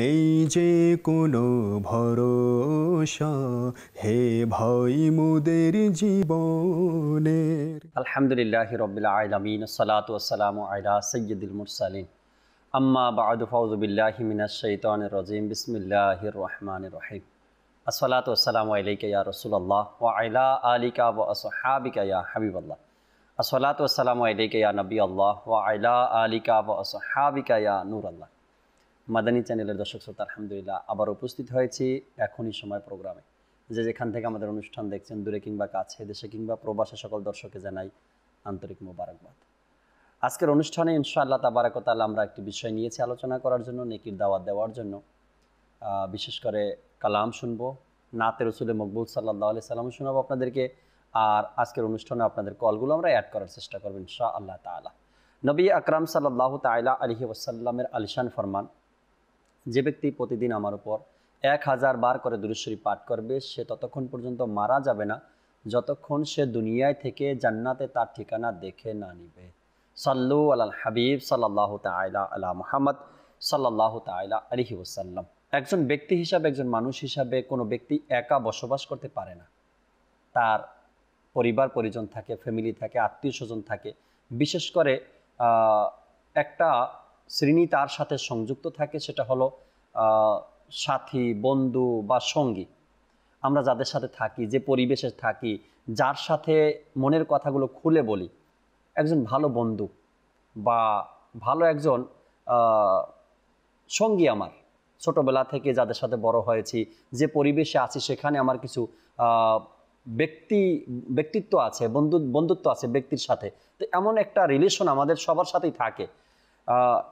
নেই যে কোনো ভরসা, হে ভাই মোদের জীবনের। আলহামদুলিল্লাহ রবিল আলমিন সালাত ওসালাম আলা সৈয়দুল মুরসালিন। আম্মা বাদু ফাউজুবিল্লাহি মিনাশ শাইতানির রাজিম, বিসমিল্লাহির রহমানির রহিম। আসসালাত ওসালামু আলাইকা ইয়া রাসূলুল্লাহ, ওয়া আলা আলিকা ওয়া আসহাবিকা ইয়া হাবিবাল্লাহ। আসসালাতু ওয়াসসালামু আলাইকা ইয়া নবী আল্লাহ, ওয়া আলা আলিকা ওয়া আসহাবিকা ইয়া নূর আল্লাহ মাদানী চ্যানেলের দর্শক শ্রোতা, আলহামদুলিল্লাহ আবার উপস্থিত হয়েছি এখনই সময় প্রোগ্রামে। যে যেখান থেকে আমাদের অনুষ্ঠান দেখছেন, দূরে কিংবা কাছে, দেশে কিংবা প্রবাসে সকল দর্শকে জানাই আন্তরিক মোবারকবাদ। আজকের অনুষ্ঠানে ইনশাআল্লাহ তাবারাকতাল আমরা একটি বিষয় নিয়েছি আলোচনা করার জন্য, নেকির দাওয়াত দেওয়ার জন্য বিশেষ করে কালাম শুনব, নাতে রসুলে মকবুল সাল্লাহ আলি সাল্লাম শোনাবো আপনাদেরকে, আর আজকের অনুষ্ঠানে আপনাদের কলগুলো আমরা অ্যাড করার চেষ্টা করব ইনশা আল্লাহ তালা নবী আকরাম সাল্লাহ তাইলা আলহি ওসাল্লামের আলিশান ফরমান যে ব্যক্তি প্রতিদিন আমার উপর এক হাজার বার করে দুরুশ্বরী পাঠ করবে, সে ততক্ষণ পর্যন্ত মারা যাবে না, যতক্ষণ সে দুনিয়ায় থেকে জান্নাতে তার ঠিকানা দেখে না নিবে। সাল্লু আল হাবিব সাল্লাহ তাইলা আলা মুহাম্মদ সাল্লাহ তাইলা আলহি ওসাল্লাম একজন ব্যক্তি হিসাবে, একজন মানুষ হিসাবে কোনো ব্যক্তি একা বসবাস করতে পারে না। তার পরিবার, পরিজন থাকে ফ্যামিলি থাকে আত্মীয় স্বজন থাকে। বিশেষ করে একটা শ্রেণি তার সাথে সংযুক্ত থাকে, সেটা হলো সাথী, বন্ধু বা সঙ্গী। আমরা যাদের সাথে থাকি, যে পরিবেশে থাকি, যার সাথে মনের কথাগুলো খুলে বলি, একজন ভালো বন্ধু বা ভালো একজন সঙ্গী আমার। ছোটবেলা থেকে যাদের সাথে বড় হয়েছি, যে পরিবেশে আছি, সেখানে আমার কিছু ব্যক্তি, ব্যক্তিত্ব আছে, বন্ধু, বন্ধুত্ব আছে ব্যক্তির সাথে। তো এমন একটা রিলেশন আমাদের সবার সাথেই থাকে।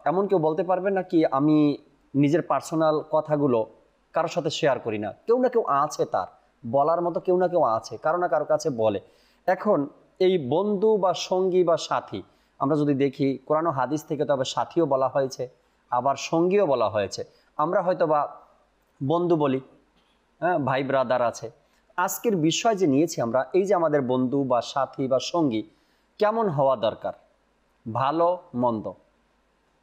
এমন কেউ বলতে পারবে না কি আমি নিজের পার্সোনাল কথাগুলো কারোর সাথে শেয়ার করি না। কেউ না কেউ আছে তার। বলার মতো কেউ না কেউ আছে, কারও না কারও কাছে বলে। এখন এই বন্ধু বা সঙ্গী বা সাথী, আমরা যদি দেখি কোরআন হাদিস থেকে তবে সাথীও বলা হয়েছে, আবার সঙ্গীও বলা হয়েছে। আমরা হয়তো বা বন্ধু বলি হ্যাঁ ভাই ব্রাদার আছে। আজকের বিষয় যে নিয়েছি আমরা, এই যে আমাদের বন্ধু বা সাথী বা সঙ্গী, কেমন হওয়া দরকার? ভালো, মন্দ?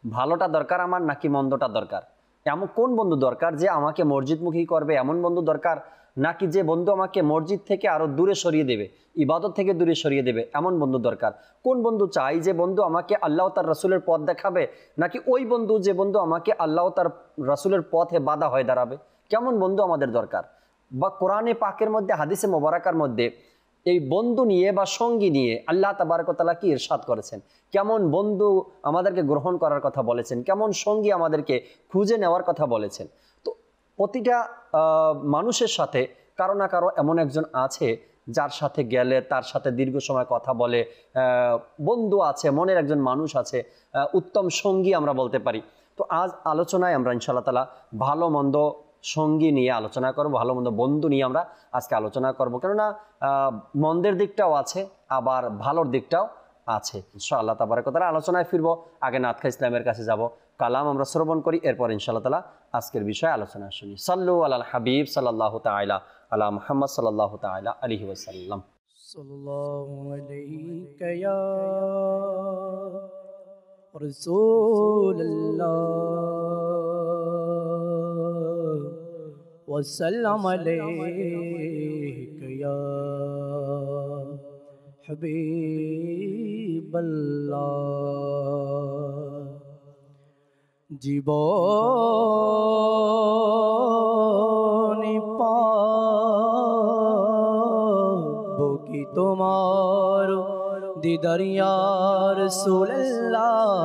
ভালোটা দরকার আমার নাকি মন্দটা দরকার? এমন কোন বন্ধু দরকার যে আমাকে মসজিদমুখী করবে? এমন বন্ধু দরকার নাকি যে বন্ধু আমাকে মসজিদ থেকে আরও দূরে সরিয়ে দেবে, ইবাদত থেকে দূরে সরিয়ে দেবে? এমন বন্ধু দরকার। কোন বন্ধু চাই যে বন্ধু আমাকে আল্লাহ তার রাসুলের পথ দেখাবে, নাকি ওই বন্ধু যে বন্ধু আমাকে আল্লাহ তার রাসুলের পথে বাধা হয়ে দাঁড়াবে? কেমন বন্ধু আমাদের দরকার? বা কোরআনে পাকের মধ্যে, হাদিসে মোবারাকার মধ্যে এই বন্ধু নিয়ে বা সঙ্গী নিয়ে আল্লাহ তাবারকতালা কি ইরশাদ করেছেন? কেমন বন্ধু আমাদেরকে গ্রহণ করার কথা বলেছেন? কেমন সঙ্গী আমাদেরকে খুঁজে নেওয়ার কথা বলেছেন? তো প্রতিটা মানুষের সাথে কারও না কারও এমন একজন আছে যার সাথে গেলে, তার সাথে দীর্ঘ সময় কথা বলে বন্ধু আছে, মনের একজন মানুষ আছে উত্তম সঙ্গী আমরা বলতে পারি। তো আজ আলোচনায় আমরা ইনশাল্লাহ তালা ভালো মন্দ সঙ্গী নিয়ে আলোচনা করব ভালো মন্দ বন্ধু নিয়ে আমরা আজকে আলোচনা করব কেননা আহ, মন্দের দিকটাও আছে আবার ভালোর দিকটাও আছে ইনশাআল্লাহ তাবারক তালা আলোচনায় ফিরবো আগে নাতখা ইসলামের কাছে যাব কালাম আমরা শ্রবণ করি এরপর ইনশাআল্লাহ তালা আজকের বিষয়ে আলোচনা শুনি সাল্লু আল হাবিব সাল্লাহ তাইলা আলা মুহাম্মদ সাল্লাহ তাইলা আলহি ওসাল্লাম صلى الله عليك يا رسول الله وسلم علیک یا حبیب اللہ۔ جی بونی پا کی تمہارو دیدر یا رسول اللہ۔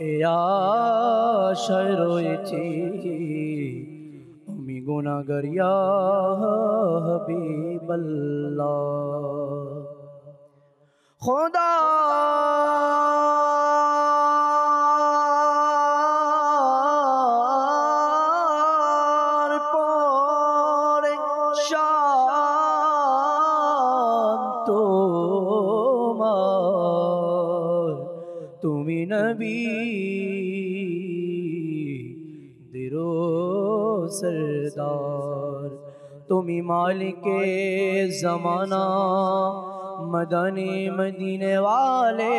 یا شروع چی রয়েছি আমি গুণাগরিয়া হাবিবাল্লাহ খোদা পরে تمہیں مالک زمانہ، مدنی مدینے والے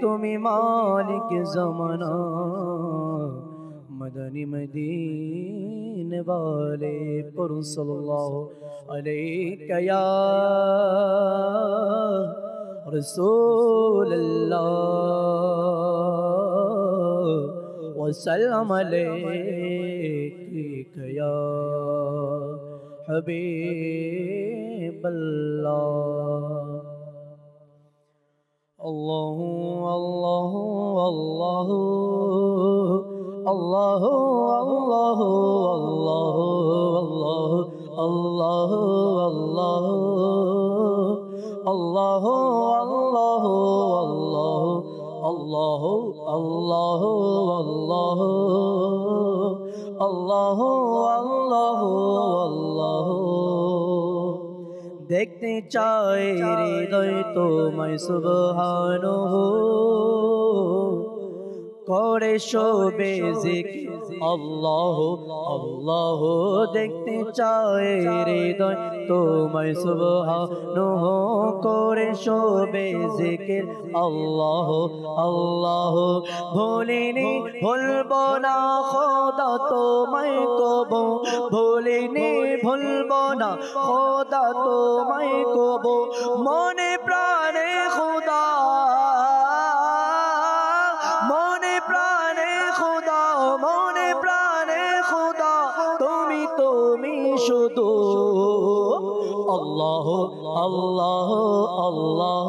تمہیں مالک زمانہ، مدنی مدین والے پر صلی اللہ علیہ یا رسول اللہ، وسلم علیہ یا حبيب الله الله الله الله الله الله الله الله الله الله الله الله الله الله الله الله দেখতে চাই হৃদয় তোমায় সুবহান করে শোবে জিকির। আল্লাহ আল্লাহ দেখতে চাই হৃদয়। তোমায় সুবহান করে শোবে জিকির। আল্লাহ আল্লাহ ভুলিনি ভুলব না খোদা তোমায় কব। ভুলিনি ভুলব না খোদা তোমায় কব। মনে প্রাণে খোদা শুধু আল্লাহ আল্লাহ আল্লাহ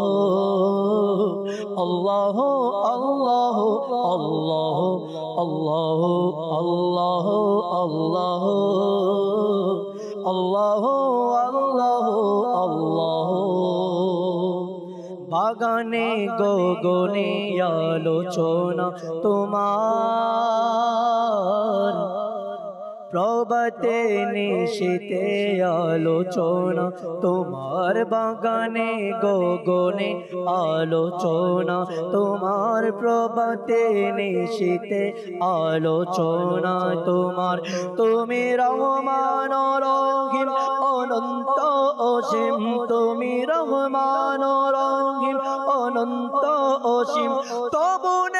আল্লাহ আল্লাহ আল্লাহ আল্লাহ আল্লাহ আল্লাহ আল্লাহ আল্লাহ আল্লাহ বাগানে গগনে আলোচনা তোমার প্রবতে নিশিতে আলোচনা, তোমার বাগানে গগনে আলোচনা, তোমার প্রবতে নিশিতে আলোচনা, তোমার, তুমি রহমান রহিম, অনন্ত অসীম, তুমি রহমান রহিম, অনন্ত অসীম তবুনে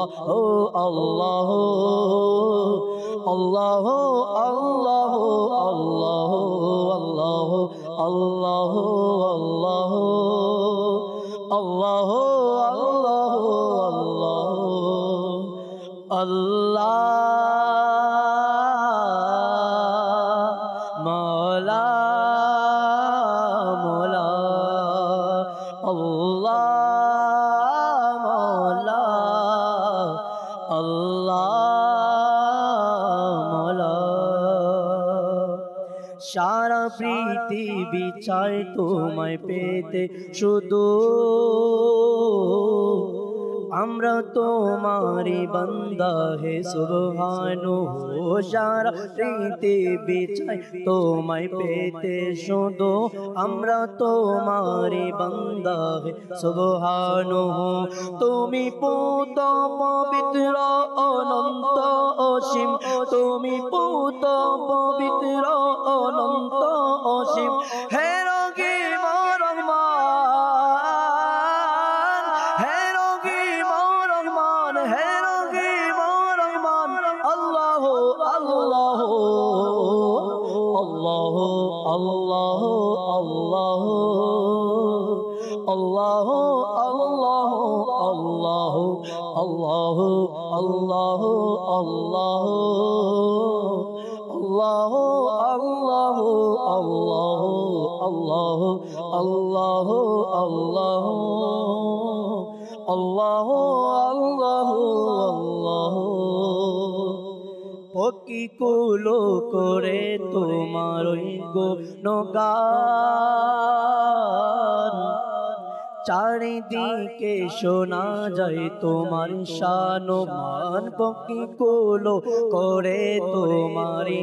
Allah, oh Allah, Allah. সারা পৃথিবী বিচার তোমায় পেতে। শুধু আমরা তোমারি বান্দা হে সুবহানু সারা পৃথিবী চাই তোমায় পেতে শুধু আমরা তোমারি বান্দা হে সুবহানু। তুমি পুত পবিত্র অনন্ত অসীম, তুমি পুত পবিত্র অনন্ত অসীম প্রতিকূল করে তোমার গো নগা। চারিদিকে শোনা যায় তোমার শানমান পকি কুলো করে তোমারি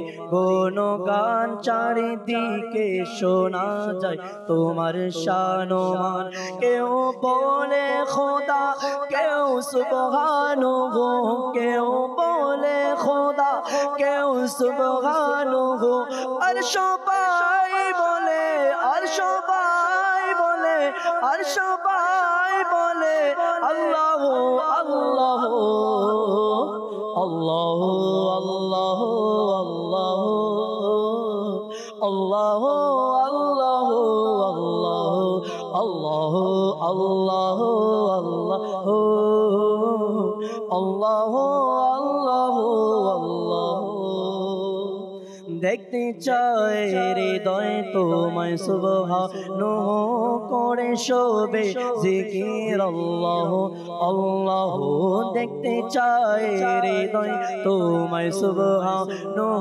গান চারিদিকে শোনা যায় তোমার শানমান কেউ বলে খোদা কেউ সুবহানু গো কেউ বলে খোদা কেউ সুবহানু গো আর সবাই বলে আর সবাই আর সবাই বলে আল্লাহ আল্লাহ আল্লাহ। দেখতে চায়, হৃদয় তোমায় সুবহানো করে শোবে। জিকির আল্লাহ আল্লাহ দেখতে চায়, হৃদয় তোমায় সুবহানো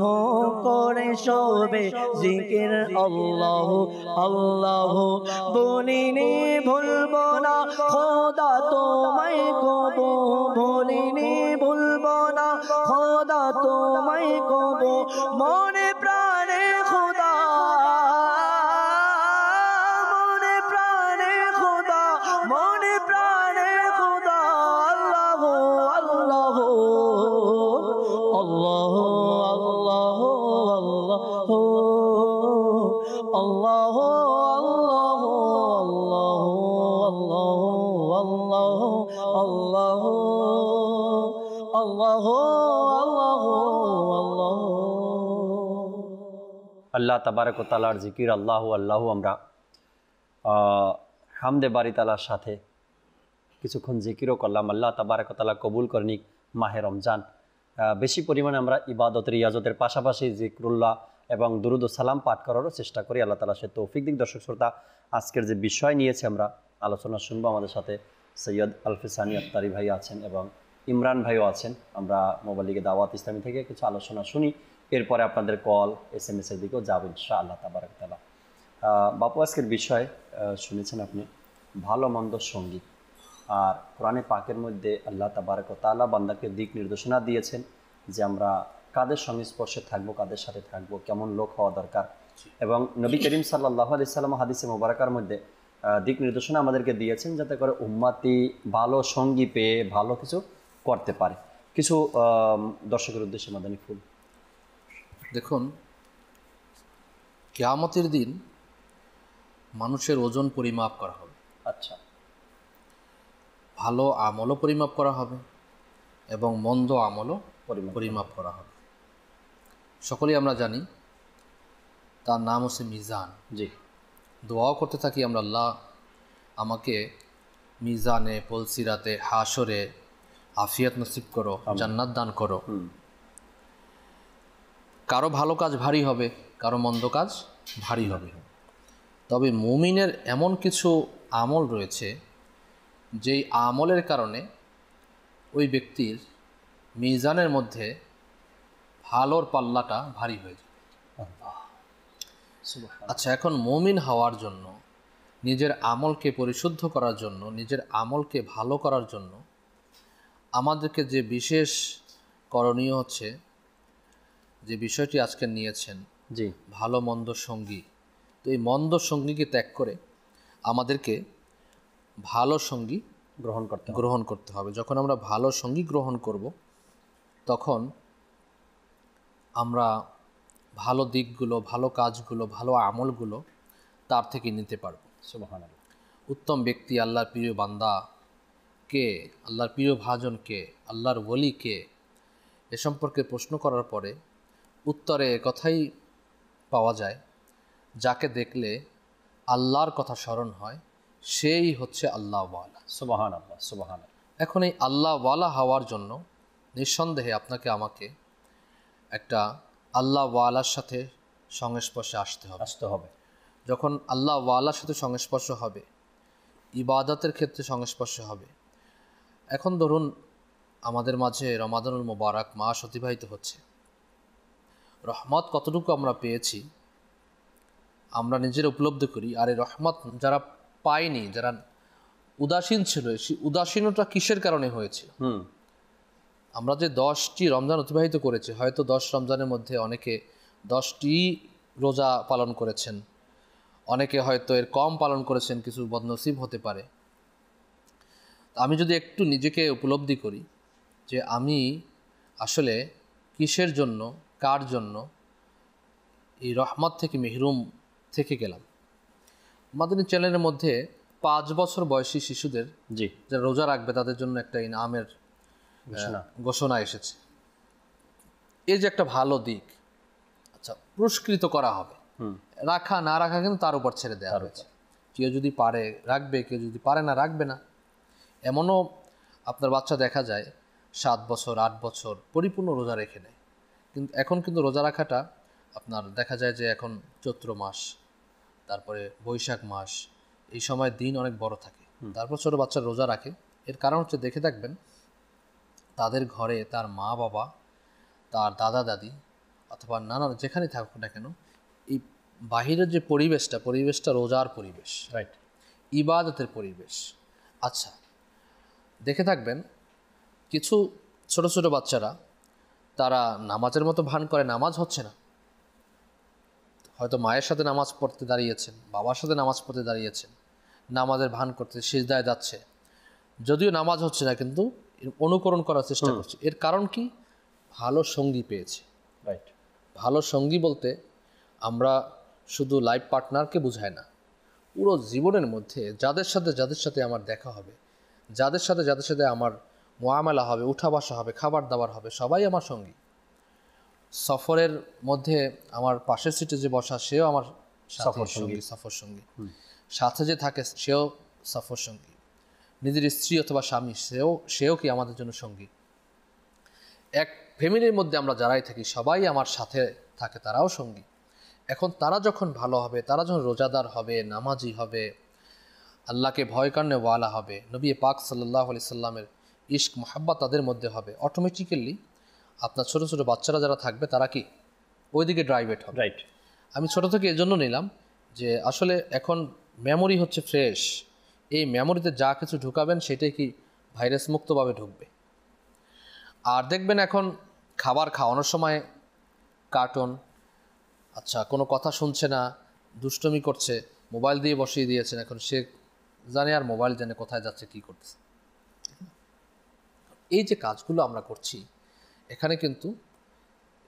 করে শোবে। জিকির আল্লাহ আল্লাহ বলিনি ভুলবো না, খোদা তোমায় কবো। বলিনি ভুলবো না, খোদা তোমায় কবো। মনে তাবারক তালার জিকির, আল্লাহ আল্লাহ আমরা হামদে বাড়ি তালার সাথে কিছুক্ষণ জিকিরও করলাম। আল্লাহ তাবারক তালা কবুল করেনি মাহে রমজান। বেশি পরিমাণে আমরা ইবাদত রিয়াজতের পাশাপাশি জিকরুল্লাহ এবং দুরুদ সালাম পাঠ করারও চেষ্টা করি। আল্লাহ তালা সে তৌফিক দিক। দর্শক শ্রোতা, আজকের যে বিষয় নিয়েছে আমরা, আলোচনা শুনব। আমাদের সাথে সৈয়দ আলফিসানি আত্তারি ভাই আছেন এবং ইমরান ভাইও আছেন। আমরা মোবাইল লিগে দাওয়াত ইসলামী থেকে কিছু আলোচনা শুনি। এরপরে আপনাদের কল এস এম এস এর দিকেও যাবেন শাহ আল্লাহ তাবারক তালা বাপু, আজকের বিষয় শুনেছেন আপনি? ভালো মন্দ সঙ্গী। আর কোরআনে পাকের মধ্যে আল্লাহ তাবারক তালা বান্দাকে দিক নির্দেশনা দিয়েছেন যে আমরা কাদের সংস্পর্শে থাকব, কাদের সাথে থাকব, কেমন লোক হওয়া দরকার। এবং নবী করিম সাল্লাহ আলি সাল্লাম হাদিসে মোবারকার মধ্যে দিক নির্দেশনা আমাদেরকে দিয়েছেন যাতে করে উম্মাতি ভালো সঙ্গী পেয়ে ভালো কিছু করতে পারে। কিছু দর্শকের উদ্দেশ্যে মাদানী ফুল। দেখুন কেয়ামতের দিন মানুষের ওজন পরিমাপ করা হবে। আচ্ছা। ভালো আমলও পরিমাপ করা হবে এবং মন্দ আমলও পরিমাপ করা হবে। সকলেই আমরা জানি তার নাম হচ্ছে মিজান। জি। দোয়াও করতে থাকি আমরা আল্লাহ আমাকে মিজানে পলসিরাতে হাসরে আফিয়াত নসিব করো জান্নাত দান করো। কারও ভালো কাজ ভারী হবে কারও মন্দ কাজ ভারী হবে। তবে মুমিনের এমন কিছু আমল রয়েছে যেই আমলের কারণে ওই ব্যক্তির মিজানের মধ্যে ভালোর পাল্লাটা ভারী হয়ে যায়। আচ্ছা এখন মুমিন হওয়ার জন্য নিজের আমলকে পরিশুদ্ধ করার জন্য নিজের আমলকে ভালো করার জন্য আমাদেরকে যে বিশেষ করণীয় হচ্ছে যে বিষয়টি আজকে নিয়েছেন জি। ভালো মন্দ সঙ্গী তো এই মন্দ সঙ্গীকে ত্যাগ করে আমাদেরকে ভালো সঙ্গী গ্রহণ করতে গ্রহণ করতে হবে। যখন আমরা ভালো সঙ্গী গ্রহণ করব তখন আমরা ভালো দিকগুলো ভালো কাজগুলো ভালো আমলগুলো তার থেকে নিতে পারব। উত্তম ব্যক্তি আল্লাহর প্রিয় বান্দা কে আল্লাহর প্রিয় ভাজন কে আল্লাহর ওলি কে এ সম্পর্কে প্রশ্ন করার পরে উত্তরে কথাই পাওয়া যায় যাকে দেখলে আল্লাহর কথা স্মরণ হয় সেই হচ্ছে আল্লাহওয়ালা। সুবাহান আল্লাহ সুবহান এখন এই আল্লাহওয়ালা হওয়ার জন্য নিঃসন্দেহে আপনাকে আমাকে একটা আল্লাহওয়ালার সাথে সংস্পর্শে আসতে হবে। আসতে হবে। যখন আল্লাহ ওয়ালার সাথে সংস্পর্শ হবে ইবাদতের ক্ষেত্রে সংস্পর্শ হবে এখন ধরুন আমাদের মাঝে রমাদানুল মোবারক মাস অতিবাহিত হচ্ছে। রহমত কতটুকু আমরা পেয়েছি আমরা নিজের উপলব্ধি করি। আর এই রহমত যারা পায়নি যারা উদাসীন ছিল সেই উদাসীনতা কিসের কারণে হয়েছে হুম। আমরা যে দশটি রমজান অতিবাহিত করেছি হয়তো দশ রমজানের মধ্যে অনেকে দশটি রোজা পালন করেছেন অনেকে হয়তো এর কম পালন করেছেন কিছু বদনসিব হতে পারে। আমি যদি একটু নিজেকে উপলব্ধি করি যে আমি আসলে কিসের জন্য কার জন্য? এই রহমত থেকে মেহরুম থেকে গেলাম। মাদানী চ্যানেলের মধ্যে পাঁচ বছর বয়সী শিশুদের জি। যারা রোজা রাখবে তাদের জন্য একটা ইনামের ঘোষণা। ঘোষণা এসেছে। এই যে একটা ভালো দিক আচ্ছা পুরস্কৃত করা হবে। রাখা না রাখা কিন্তু তার উপর ছেড়ে দেওয়া হয়েছে। কেউ যদি পারে রাখবে কেউ যদি পারে না রাখবে না। এমনও আপনার বাচ্চা দেখা যায় সাত বছর আট বছর পরিপূর্ণ রোজা রেখে নেয় কিন্তু এখন কিন্তু রোজা রাখাটা আপনার দেখা যায় যে এখন চৈত্র মাস তারপরে বৈশাখ মাস এই সময় দিন অনেক বড় থাকে। তারপর ছোটো বাচ্চা রোজা রাখে। এর কারণ হচ্ছে দেখে থাকবেন তাদের ঘরে তার মা বাবা তার দাদা দাদি অথবা নানা যেখানে থাকুক না কেন এই বাহিরের যে পরিবেশটা পরিবেশটা রোজার পরিবেশ। রাইট ইবাদতের পরিবেশ। আচ্ছা দেখে থাকবেন কিছু ছোট ছোট বাচ্চারা তারা নামাজের মতো ভান করে নামাজ হচ্ছে না। হয়তো মায়ের সাথে নামাজ পড়তে দাঁড়িয়েছেন বাবার সাথে নামাজ পড়তে দাঁড়িয়েছেন নামাজের ভান করতে সিজদায় যাচ্ছে। যদিও নামাজ হচ্ছে না কিন্তু অনুকরণ করার চেষ্টা করছে। এর কারণ কি? ভালো সঙ্গী পেয়েছে। রাইট ভালো সঙ্গী বলতে আমরা শুধু লাইফ পার্টনারকে বোঝায় না পুরো জীবনের মধ্যে যাদের সাথে যাদের সাথে আমার দেখা হবে যাদের সাথে যাদের সাথে আমার মোয়ামেলা হবে উঠা বসা হবে খাবার দাবার হবে সবাই আমার সঙ্গী। সফরের মধ্যে আমার পাশের সিটে যে বসা সেও আমার সফর সঙ্গী সফর সঙ্গী। সাথে যে থাকে সেও সফর সঙ্গী। নিজের স্ত্রী অথবা স্বামী সেও সেও কি আমাদের জন্য সঙ্গী? এক ফ্যামিলির মধ্যে আমরা যারাই থাকি সবাই আমার সাথে থাকে তারাও সঙ্গী। এখন তারা যখন ভালো হবে তারা যখন রোজাদার হবে নামাজি হবে আল্লাহকে ভয় কান্নে ওয়ালা হবে নবী পাক সাল্লাহ আলি সাল্লামের ইশক মোহাব্বা তাদের মধ্যে হবে। অটোমেটিক্যালি আপনার ছোট ছোট বাচ্চারা যারা থাকবে তারা কি ওইদিকে ড্রাইভেট হবে। রাইট আমি ছোট থেকে এজন্য নিলাম যে আসলে এখন মেমোরি হচ্ছে ফ্রেশ এই মেমোরিতে যা কিছু ঢুকাবেন সেটাই কি ভাইরাস মুক্তভাবে ঢুকবে। আর দেখবেন এখন খাবার খাওয়ানোর সময় কার্টুন আচ্ছা কোনো কথা শুনছে না দুষ্টমি করছে মোবাইল দিয়ে বসিয়ে দিয়েছেন এখন সে জানে আর মোবাইল জানে কোথায় যাচ্ছে কি করতেছে। এই যে কাজগুলো আমরা করছি এখানে কিন্তু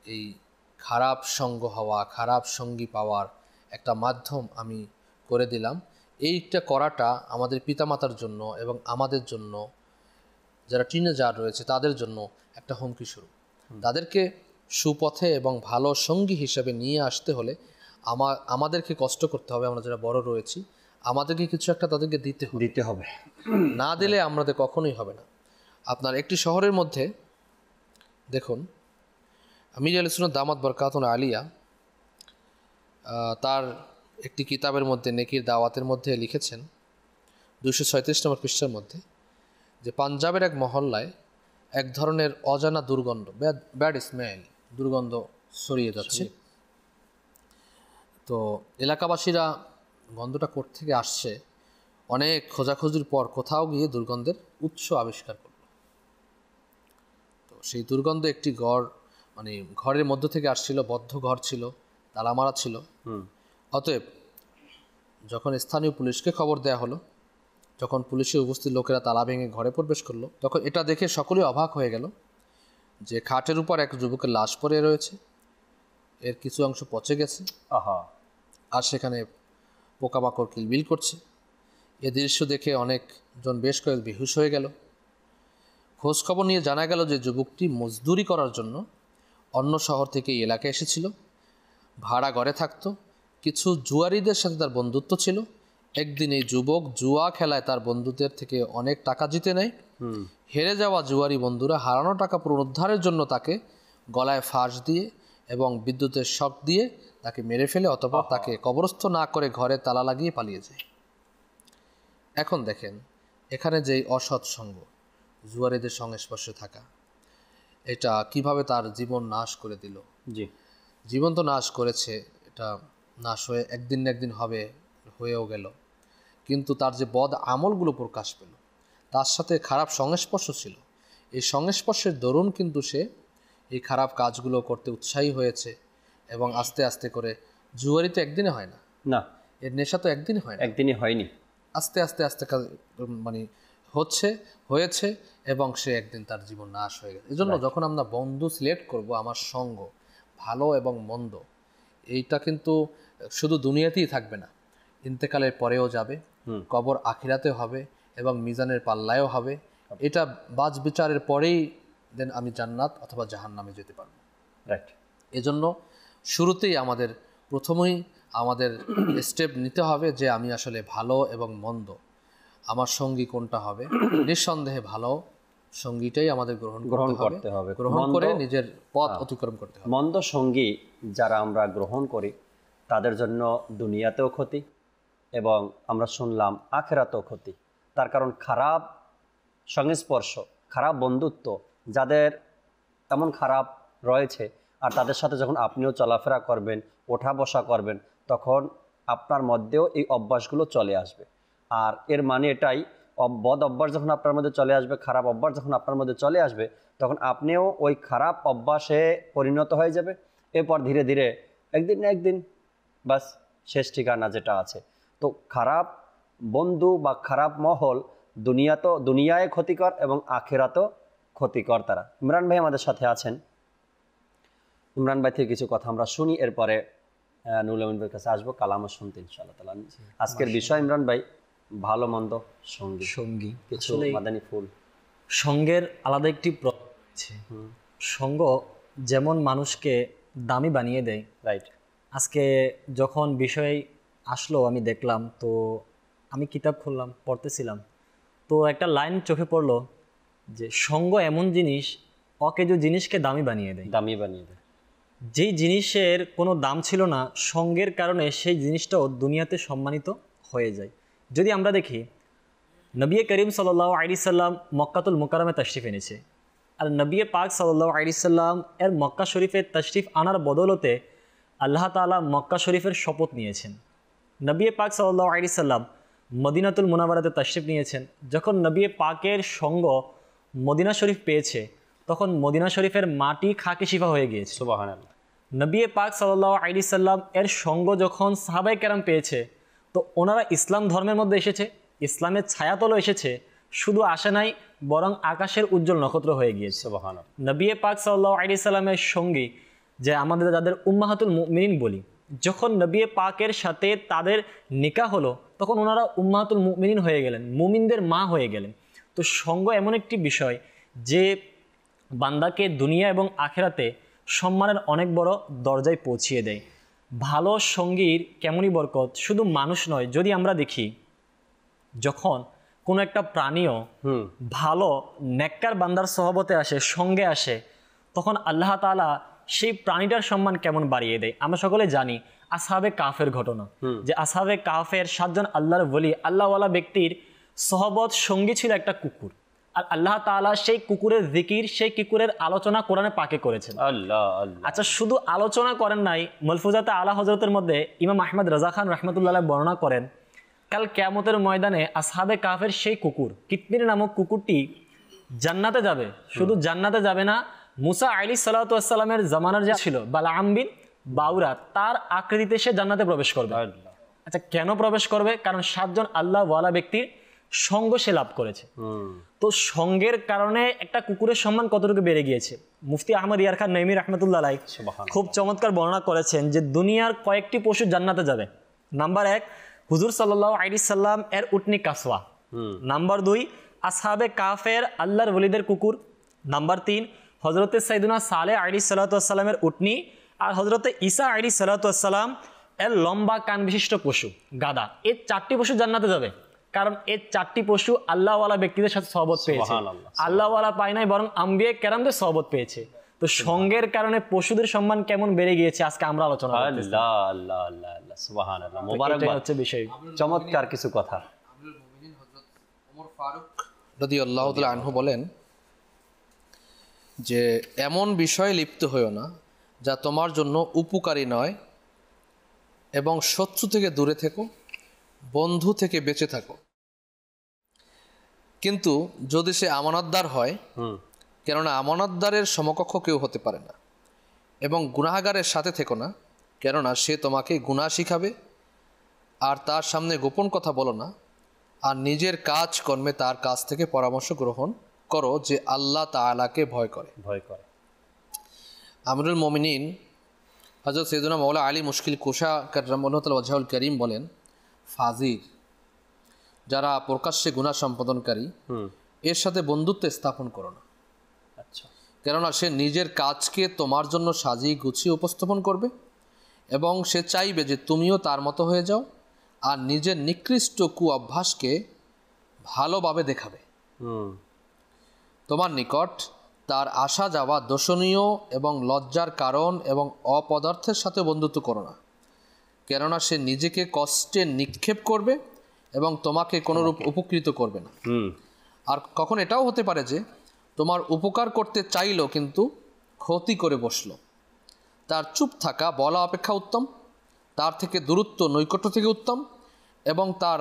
এই খারাপ সঙ্গ হওয়া খারাপ সঙ্গী পাওয়ার একটা মাধ্যম আমি করে দিলাম। এইটা করাটা আমাদের পিতামাতার জন্য এবং আমাদের জন্য যারা টিনেজার রয়েছে তাদের জন্য একটা হুমকি শুরু তাদেরকে সুপথে এবং ভালো সঙ্গী হিসেবে নিয়ে আসতে হলে আমা আমাদেরকে কষ্ট করতে হবে আমরা যারা বড় রয়েছি আমাদেরকে কিছু একটা তাদেরকে দিতে দিতে হবে। না দিলে আমাদের কখনোই হবে না। আপনার একটি শহরের মধ্যে দেখুন আমির আলী সুনত দামাত বরকাতুন আলিয়া তার একটি কিতাবের মধ্যে নেকির দাওয়াতের মধ্যে লিখেছেন দুশো ছয়ত্রিশ নম্বর পৃষ্ঠার মধ্যে যে পাঞ্জাবের এক মহল্লায় এক ধরনের অজানা দুর্গন্ধ ব্যাড স্মেল দুর্গন্ধ ছড়িয়ে যাচ্ছে। তো এলাকাবাসীরা গন্ধটা কোর্ট থেকে আসছে? অনেক খোঁজাখুঁজির পর কোথাও গিয়ে দুর্গন্ধের উৎস আবিষ্কার করল তো সেই দুর্গন্ধ একটি ঘর মানে ঘরের মধ্য থেকে আসছিল বদ্ধ ঘর ছিল তালা মারা ছিল অতএব যখন স্থানীয় পুলিশকে খবর দেয়া হলো যখন পুলিশে উপস্থিত লোকেরা তালা ভেঙে ঘরে প্রবেশ করল তখন এটা দেখে সকলেই অবাক হয়ে গেল যে খাটের উপর এক যুবকের লাশ পড়ে রয়েছে এর কিছু অংশ পচে গেছে। আহা। আর সেখানে পোকামাকড় কিলবিল করছে। এ দৃশ্য দেখে অনেকজন বেশ কয়েক বেহুশ হয়ে গেল। খোঁজ খবর নিয়ে জানা গেল যে যুবকটি মজদুরি করার জন্য অন্য শহর থেকে এই এলাকায় এসেছিল। ভাড়া ঘরে থাকত। কিছু জুয়ারিদের সাথে তার বন্ধুত্ব ছিল। একদিন এই যুবক জুয়া খেলায় তার বন্ধুদের থেকে অনেক টাকা জিতে নেয়। হেরে যাওয়া জুয়ারি বন্ধুরা হারানো টাকা পুনরুদ্ধারের জন্য তাকে গলায় ফাঁস দিয়ে এবং বিদ্যুতের শক দিয়ে তাকে মেরে ফেলে অথবা তাকে কবরস্থ না করে ঘরে তালা লাগিয়ে পালিয়ে যায়। এখন দেখেন এখানে যেই অসৎ সঙ্গ। জুয়ারিদের সংস্পর্শে থাকা। এটা কীভাবে তার জীবন নাশ করে দিল? জি। জীবন তো নাশ করেছে এটা নাশ হয়ে একদিন না একদিন হবে হয়েও গেল। কিন্তু তার যে বদ আমলগুলো প্রকাশ পেল তার সাথে খারাপ সংস্পর্শ ছিল। এই সংস্পর্শের দরুন কিন্তু সে এই খারাপ কাজগুলো করতে উৎসাহী হয়েছে এবং আস্তে আস্তে করে জুয়ারি তো একদিনে হয় না। না। এর নেশা তো একদিনে হয় না। একদিনই হয়নি। আস্তে আস্তে আস্তে মানে হচ্ছে হয়েছে এবং সে একদিন তার জীবন নাশ হয়ে গেছে। এই জন্য যখন আমরা বন্ধু সিলেক্ট করব আমার সঙ্গ ভালো এবং মন্দ এইটা কিন্তু শুধু দুনিয়াতেই থাকবে না ইন্তেকালের পরেও যাবে কবর আখিরাতে হবে এবং মিজানের পাল্লায়ও হবে। এটা বাজ বিচারের পরেই দেন আমি জান্নাত অথবা জাহান্নামে যেতে পারব। রাইট এজন্য শুরুতেই আমাদের প্রথমেই আমাদের স্টেপ নিতে হবে যে আমি আসলে ভালো এবং মন্দ। আমার সঙ্গী কোনটা হবে? নিঃসন্দেহে ভালো সঙ্গীটাই আমাদের গ্রহণ গ্রহণ করতে হবে। গ্রহণ করে নিজের পথ অতিক্রম করতে হবে। মন্দ সঙ্গী যারা আমরা গ্রহণ করি তাদের জন্য দুনিয়াতেও ক্ষতি এবং আমরা শুনলাম আখেরাতেও ক্ষতি। তার কারণ খারাপ সংস্পর্শ খারাপ বন্ধুত্ব যাদের এমন খারাপ রয়েছে আর তাদের সাথে যখন আপনিও চলাফেরা করবেন ওঠা বসা করবেন তখন আপনার মধ্যেও এই অভ্যাসগুলো চলে আসবে। আর এর মানে এটাই বদ অভ্যাস যখন আপনার মধ্যে চলে আসবে খারাপ অভ্যাস যখন আপনার মধ্যে চলে আসবে তখন আপনিও ওই খারাপ অভ্যাসে পরিণত হয়ে যাবে। এরপর ধীরে ধীরে একদিন না একদিন বাস শেষ ঠিকানা যেটা আছে। তো খারাপ বন্ধু বা খারাপ মহল দুনিয়া তো দুনিয়ায় ক্ষতিকর এবং আখেরাতও ক্ষতিকর তারা। ইমরান ভাই আমাদের সাথে আছেন। ইমরান ভাই থেকে কিছু কথা আমরা শুনি এরপরে নুরুল আমিন ভাইয়ের কাছে আসব কালামও শুনতে ইনশাআল্লাহ তালা আজকের বিষয় ইমরান ভাই ভালো মন্দ সঙ্গী। সঙ্গী। কিছু মাদানী ফুল। সঙ্গের আলাদা একটি আছে। সঙ্গ যেমন মানুষকে দামি বানিয়ে দেয়। রাইট আজকে যখন বিষয় আসলো আমি দেখলাম তো আমি কিতাব খুললাম পড়তেছিলাম। তো একটা লাইন চোখে পড়ল যে সঙ্গ এমন জিনিস অকেজো জিনিসকে দামি বানিয়ে দেয়। দামি বানিয়ে দেয়। যেই জিনিসের কোনো দাম ছিল না সঙ্গের কারণে সেই জিনিসটাও দুনিয়াতে সম্মানিত হয়ে যায়। যদি আমরা দেখি নবী করিম সাল্লাহ আলি সাল্লাম মক্কাতুল মোকারমে তশরিফ এনেছে। আর নবী পাক সাল্লাহ আলি সাল্লাম এর মক্কা শরীফের তশরিফ আনার বদলতে আল্লাহ তাআলা মক্কা শরীফের শপথ নিয়েছেন। নবী পাক সাল্লাহ আলি সাল্লাম মদিনাতুল মুনাবারাতে তশরিফ নিয়েছেন। যখন নবী পাকের সঙ্গ মদিনা শরীফ পেয়েছে তখন মদিনা শরীফের মাটি খাকে শিফা হয়ে গিয়েছে। নবী পাক সাল্লাহ আলি সাল্লাম এর সঙ্গ যখন সাহাবাই কেরাম পেয়েছে তো ওনারা ইসলাম ধর্মের মধ্যে এসেছে ইসলামের ছায়াতলও এসেছে শুধু আসে নাই বরং আকাশের উজ্জ্বল নক্ষত্র হয়ে গিয়েছে। সুবাহান নবী পাক সাল্লাহ আলি সাল্লামের সঙ্গী যে আমাদের যাদের উম্মাহাতুল মিনিন বলি যখন নবী পাকের সাথে তাদের নিকা হলো তখন ওনারা উম্মাহাতুল মিনিন হয়ে গেলেন মুমিনদের মা হয়ে গেলেন। তো সঙ্গ এমন একটি বিষয় যে বান্দাকে দুনিয়া এবং আখেরাতে সম্মানের অনেক বড় দরজায় পৌঁছিয়ে দেয়। ভালো সঙ্গীর কেমনই বরকত? শুধু মানুষ নয় যদি আমরা দেখি যখন কোনো একটা প্রাণীও ভালো নেককার বান্দার সহবতে আসে সঙ্গে আসে তখন আল্লাহ তাআলা সেই প্রাণীটার সম্মান কেমন বাড়িয়ে দেয়? আমরা সকলে জানি আসহাবে কাফের ঘটনা। যে আসহাবে কাফের সাতজন আল্লাহর বলি আল্লাহওয়ালা ব্যক্তির সহবত সঙ্গী ছিল একটা কুকুর। আর আল্লাহ তাআলা সেই কুকুরের জিকির সেই কুকুরের আলোচনা কোরআনে পাকে করেছেন। আল্লাহ আল্লাহ। আচ্ছা শুধু আলোচনা করেন নাই মলফুজাতে আলা হজরতের মধ্যে ইমাম আহমদ রাজা খান রহমতুল্লাহ বর্ণনা করেন কাল কেয়ামতের ময়দানে আসহাবে কাফের সেই কুকুর কিতমির নামক কুকুরটি জান্নাতে যাবে। শুধু জান্নাতে যাবে না মুসা আলী সাল্লাতামের জামানার যা ছিল বালা আম্বিন বাউরা তার আকৃতিতে সে জান্নাতে প্রবেশ করবে। আচ্ছা কেন প্রবেশ করবে? কারণ সাতজন আল্লাহ ওয়ালা ব্যক্তির সঙ্গ সে লাভ করেছে। তো সঙ্গের কারণে একটা কুকুরের সম্মান কতটুকু বেড়ে গিয়েছে? মুফতি আহমদ ইয়ার খান নৈমি রহমতুল্লাহ আলাই খুব চমৎকার বর্ণনা করেছেন যে দুনিয়ার কয়েকটি পশু জান্নাতে যাবে। নাম্বার এক হুজুর সাল্লাহ আইডি সাল্লাম এর উটনি কাসওয়া। নাম্বার দুই আসহাবে কাফের আল্লাহর ওলিদের কুকুর। নাম্বার তিন হজরতে সাইদুনা সালে আইডি সাল্লাতামের উটনি আর হজরতে ঈসা আইডি সাল্লাতাম এর লম্বা কান বিশিষ্ট পশু গাদা। এই চারটি পশু জান্নাতে যাবে। কারণ এই চারটি পশু আল্লাহওয়ালা ব্যক্তিদের সাথে সহবত পেয়েছে। আল্লাহওয়ালা পায় নাই বরং আম্বিয়ে কেরামদের সহবত পেয়েছে। তো সঙ্গের কারণে পশুদের সম্মান কেমন বেড়ে গিয়েছে আজকে আমরা আলোচনা আল্লাহ আল্লাহ আল্লাহ আল্লাহ সুবাহান আল্লাহ হচ্ছে বিষয়। চমৎকার কিছু কথা। যদি আল্লাহ আনহু বলেন যে এমন বিষয়ে লিপ্ত হয়েও না যা তোমার জন্য উপকারী নয় এবং শত্রু থেকে দূরে থেকো। বন্ধু থেকে বেঁচে থাকো। কিন্তু যদি সে আমানতদার হয় কেননা আমানতদারের সমকক্ষ কেউ হতে পারে না এবং গুনাহাগারের সাথে থেকো না কেননা সে তোমাকে গুনাহ শিখাবে আর তার সামনে গোপন কথা বলো না আর নিজের কাজ কর্মে তার কাছ থেকে পরামর্শ গ্রহণ করো যে আল্লাহ তাআলাকে ভয় করে। ভয় করে। আমরুল মোমিনিন হজরত সৈদুনা মৌলা আলী মুশকিল কুশা কার্রামতাল ওয়াজাহুল করিম বলেন ফাজির যারা প্রকাশ্যে গুণা সম্পাদনকারী হুম। এর সাথে বন্ধুত্ব স্থাপন করো না। আচ্ছা। কেননা সে নিজের কাজকে তোমার জন্য সাজিয়ে গুছিয়ে উপস্থাপন করবে এবং সে চাইবে যে তুমিও তার মতো হয়ে যাও আর নিজের নিকৃষ্ট কু অভ্যাসকে ভালোভাবে দেখাবে। তোমার নিকট তার আসা যাওয়া দোষণীয় এবং লজ্জার কারণ এবং অপদার্থের সাথে বন্ধুত্ব করো না। কেননা সে নিজেকে কষ্টে নিক্ষেপ করবে এবং তোমাকে কোনোরূপ উপকৃত করবে না। আর কখন এটাও হতে পারে যে তোমার উপকার করতে চাইলো কিন্তু ক্ষতি করে বসল। তার চুপ থাকা বলা অপেক্ষা উত্তম তার থেকে দূরত্ব নৈকট্য থেকে উত্তম এবং তার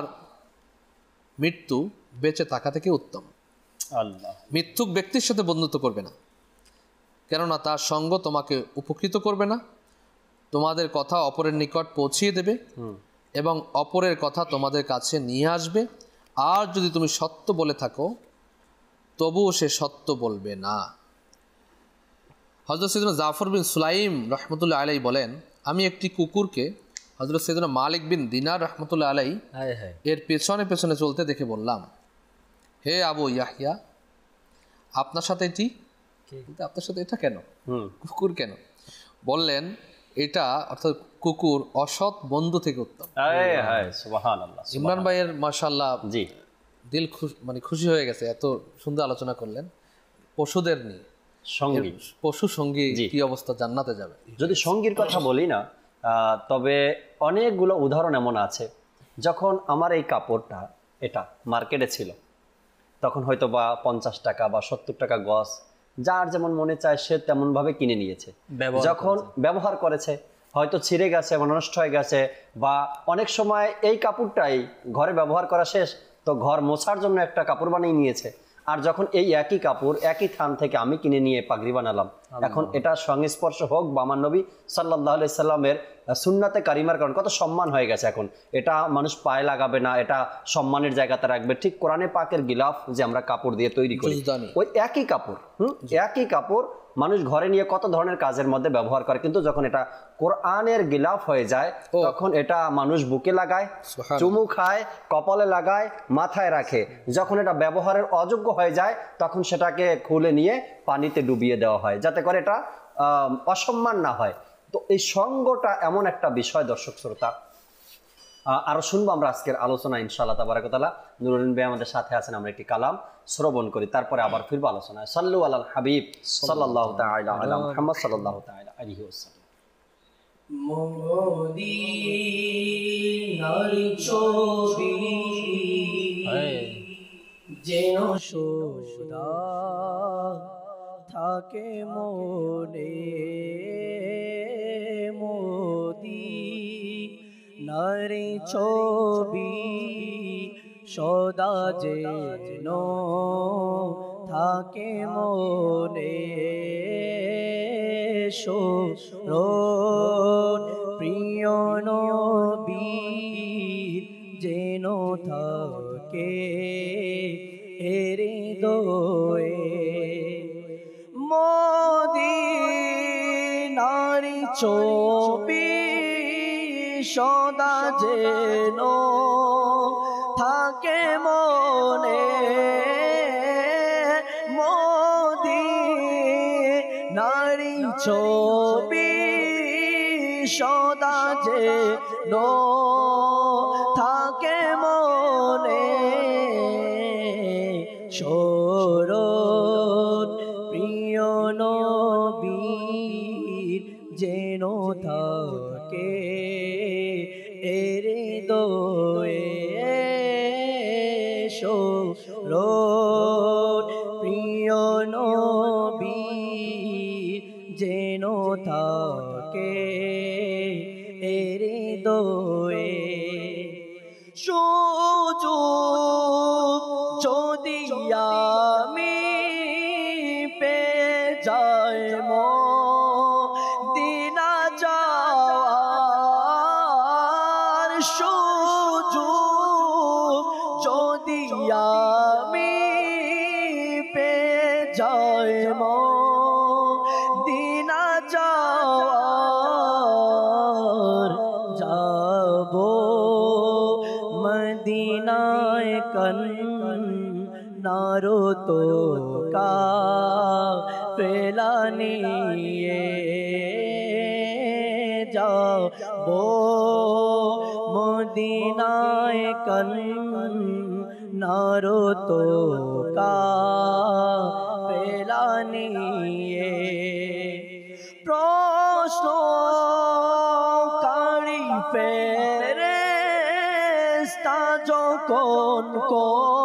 মৃত্যু বেঁচে থাকা থেকে উত্তম। আল্লাহ। মিথ্যুক ব্যক্তির সাথে বন্ধুত্ব করবে না কেননা তার সঙ্গ তোমাকে উপকৃত করবে না। তোমাদের কথা অপরের নিকট পৌঁছিয়ে দেবে হুম। এবং অপরের কথা তোমাদের কাছে নিয়ে আসবে। আর যদি তুমি সত্য বলে থাকো তবুও সে সত্য বলবে না। হজরত সৈদুল জাফর বিন সুলাইম রহমতুল্লাহ আলাই বলেন আমি একটি কুকুরকে হজরত সৈদুল মালিক বিন দিনার রহমতুল্লাহ আলাই এর পেছনে পেছনে চলতে দেখে বললাম হে আবু ইয়াহিয়া আপনার সাথে এটি? আপনার সাথে এটা কেন? হুম। কুকুর কেন? বললেন এটা অর্থাৎ কুকুর অসৎ বন্ধু থেকে উত্তম। ইমরান ভাইয়ের মাশাল্লাহ জি। দিল খুশ মানে খুশি হয়ে গেছে এত সুন্দর আলোচনা করলেন। পশুদের নিয়ে। সঙ্গী। পশু সঙ্গী। কি অবস্থা জান্নাতে যাবে? যদি সঙ্গীর কথা বলি না তবে অনেকগুলো উদাহরণ এমন আছে। যখন আমার এই কাপড়টা এটা মার্কেটে ছিল তখন হয়তো বা পঞ্চাশ টাকা বা সত্তর টাকা গজ যার যেমন মনে চায় সে তেমন ভাবে কিনে নিয়েছে। যখন ব্যবহার করেছে হয়তো ছিঁড়ে গেছে বা নষ্ট হয়ে গেছে বা অনেক সময় এই কাপড়টাই ঘরে ব্যবহার করা শেষ তো ঘর মোছার জন্য একটা কাপড় বানিয়ে নিয়েছে। আর যখন এই একই কাপড় একই থান থেকে আমি কিনে নিয়ে পাগড়ি বানালাম। এখন এটা সংস্পর্শ হোক বা আমার নবী সাল্লাহ সাল্লামের সুন্নাতে কারিমার কারণ কত সম্মান হয়ে গেছে এখন। এটা মানুষ পায়ে লাগাবে না এটা সম্মানের জায়গাতে রাখবে। ঠিক কোরআনে পাকের গিলাফ যে আমরা কাপড় দিয়ে তৈরি করি ওই একই কাপড় হুম? একই কাপড় মানুষ ঘরে নিয়ে কত ধরনের কাজের মধ্যে ব্যবহার করে কিন্তু যখন এটা কোরআনের গিলাফ হয়ে যায় তখন এটা মানুষ বুকে লাগায় চুমু খায় কপালে লাগায় মাথায় রাখে। যখন এটা ব্যবহারের অযোগ্য হয়ে যায় তখন সেটাকে খুলে নিয়ে পানিতে ডুবিয়ে দেওয়া হয় যাতে করে এটা আহ, অসম্মান না হয়। তো এই সঙ্গটা এমন একটা বিষয় দর্শক শ্রোতা। আরও শুনব আমরা আজকের আলোচনা, ইনশাআল্লাহ তাবারাকাতালা নুরুদ্দিন ভাই আমাদের সাথে আছেন, আমরা একটি কালাম শ্রবণ করি, তারপরে আবার ফিরবো আলোচনায়। সাল্লু আলাল হাবিব আলা মুহাম্মদ, সাল্লাল্লাহু তাআলা আলাইহি ওয়াসাল্লাম। মদিনার ছবি যেন সোদা থাকে মনে। নারী ছবি সদা যেন থাকে মনে সোরণ প্রিয় নবীর যেন থাকে হৃদয়ে। মোদি নারী ছবি সদা যেন থাকে মনে। মোদি নারী ছবি সদা যেন মদিনায় কন নারো তো কা পেলানিয়ে প্রশ্ন কারি ফেরে যখন কো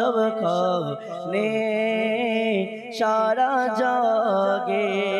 ইসলামের সব খানে সারা জাগে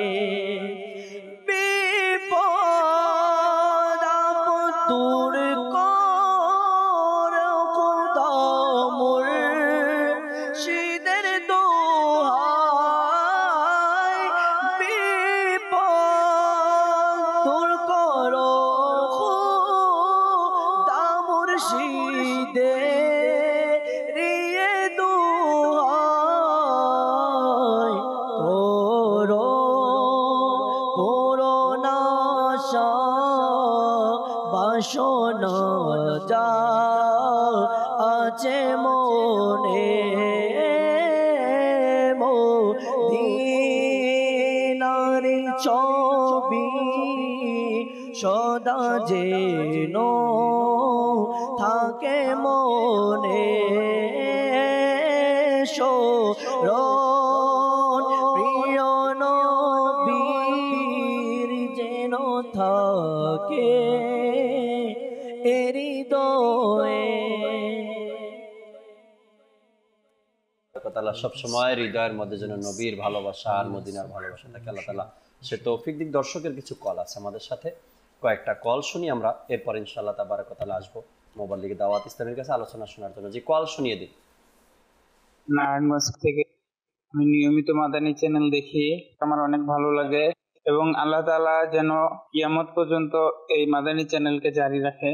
তালা সবসময় হৃদয়ের মধ্যে যেন নবীর ভালোবাসা আর মদিনার ভালোবাসা থাকে আল্লাহ তালা সে তৌফিক দিক। দর্শকের কিছু কল আছে আমাদের সাথে। কয়েকটা কল শুনি আমরা এরপর ইনশাল্লাহ তাবার কথালে আসব। মোবাইল দিকে দাওয়াত ইসলামের কাছে আলোচনা শোনার জন্য। যে কল শুনিয়ে দিই নারায়ণগঞ্জ থেকে আমি নিয়মিত মাদানী চ্যানেল দেখি আমার অনেক ভালো লাগে। এবং আল্লাহ তাআলা যেন কিয়ামত পর্যন্ত এই মাদানী চ্যানেলকে জারি রাখে।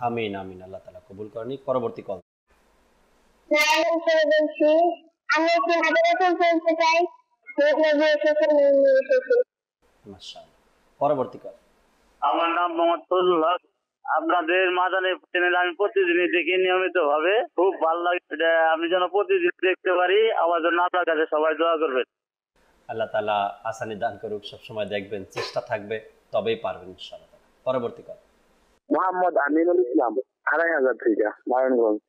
আমিন আমিন। আল্লাহ তালা কবুল করেনি। পরবর্তী কল। বলছি আমি একটি মাদ্রাসা চাই। আমার নাম মোহাম্মদ আপনাদের মাদানী চ্যানেল আমি প্রতিদিনই দেখি নিয়মিত ভাবে খুব ভালো লাগে। আমি যেন প্রতিদিন দেখতে পারি। আমার জন্য আপনার কাছে সবাই দোয়া করবেন। আল্লাহ তালা আসানি দান করুক সবসময় দেখবেন চেষ্টা থাকবে তবেই পারবেন ইনশাআল্লাহ। পরবর্তী কল মোহাম্মদ আমিনুল ইসলাম আড়াই হাজার থেকে নারায়ণগঞ্জ।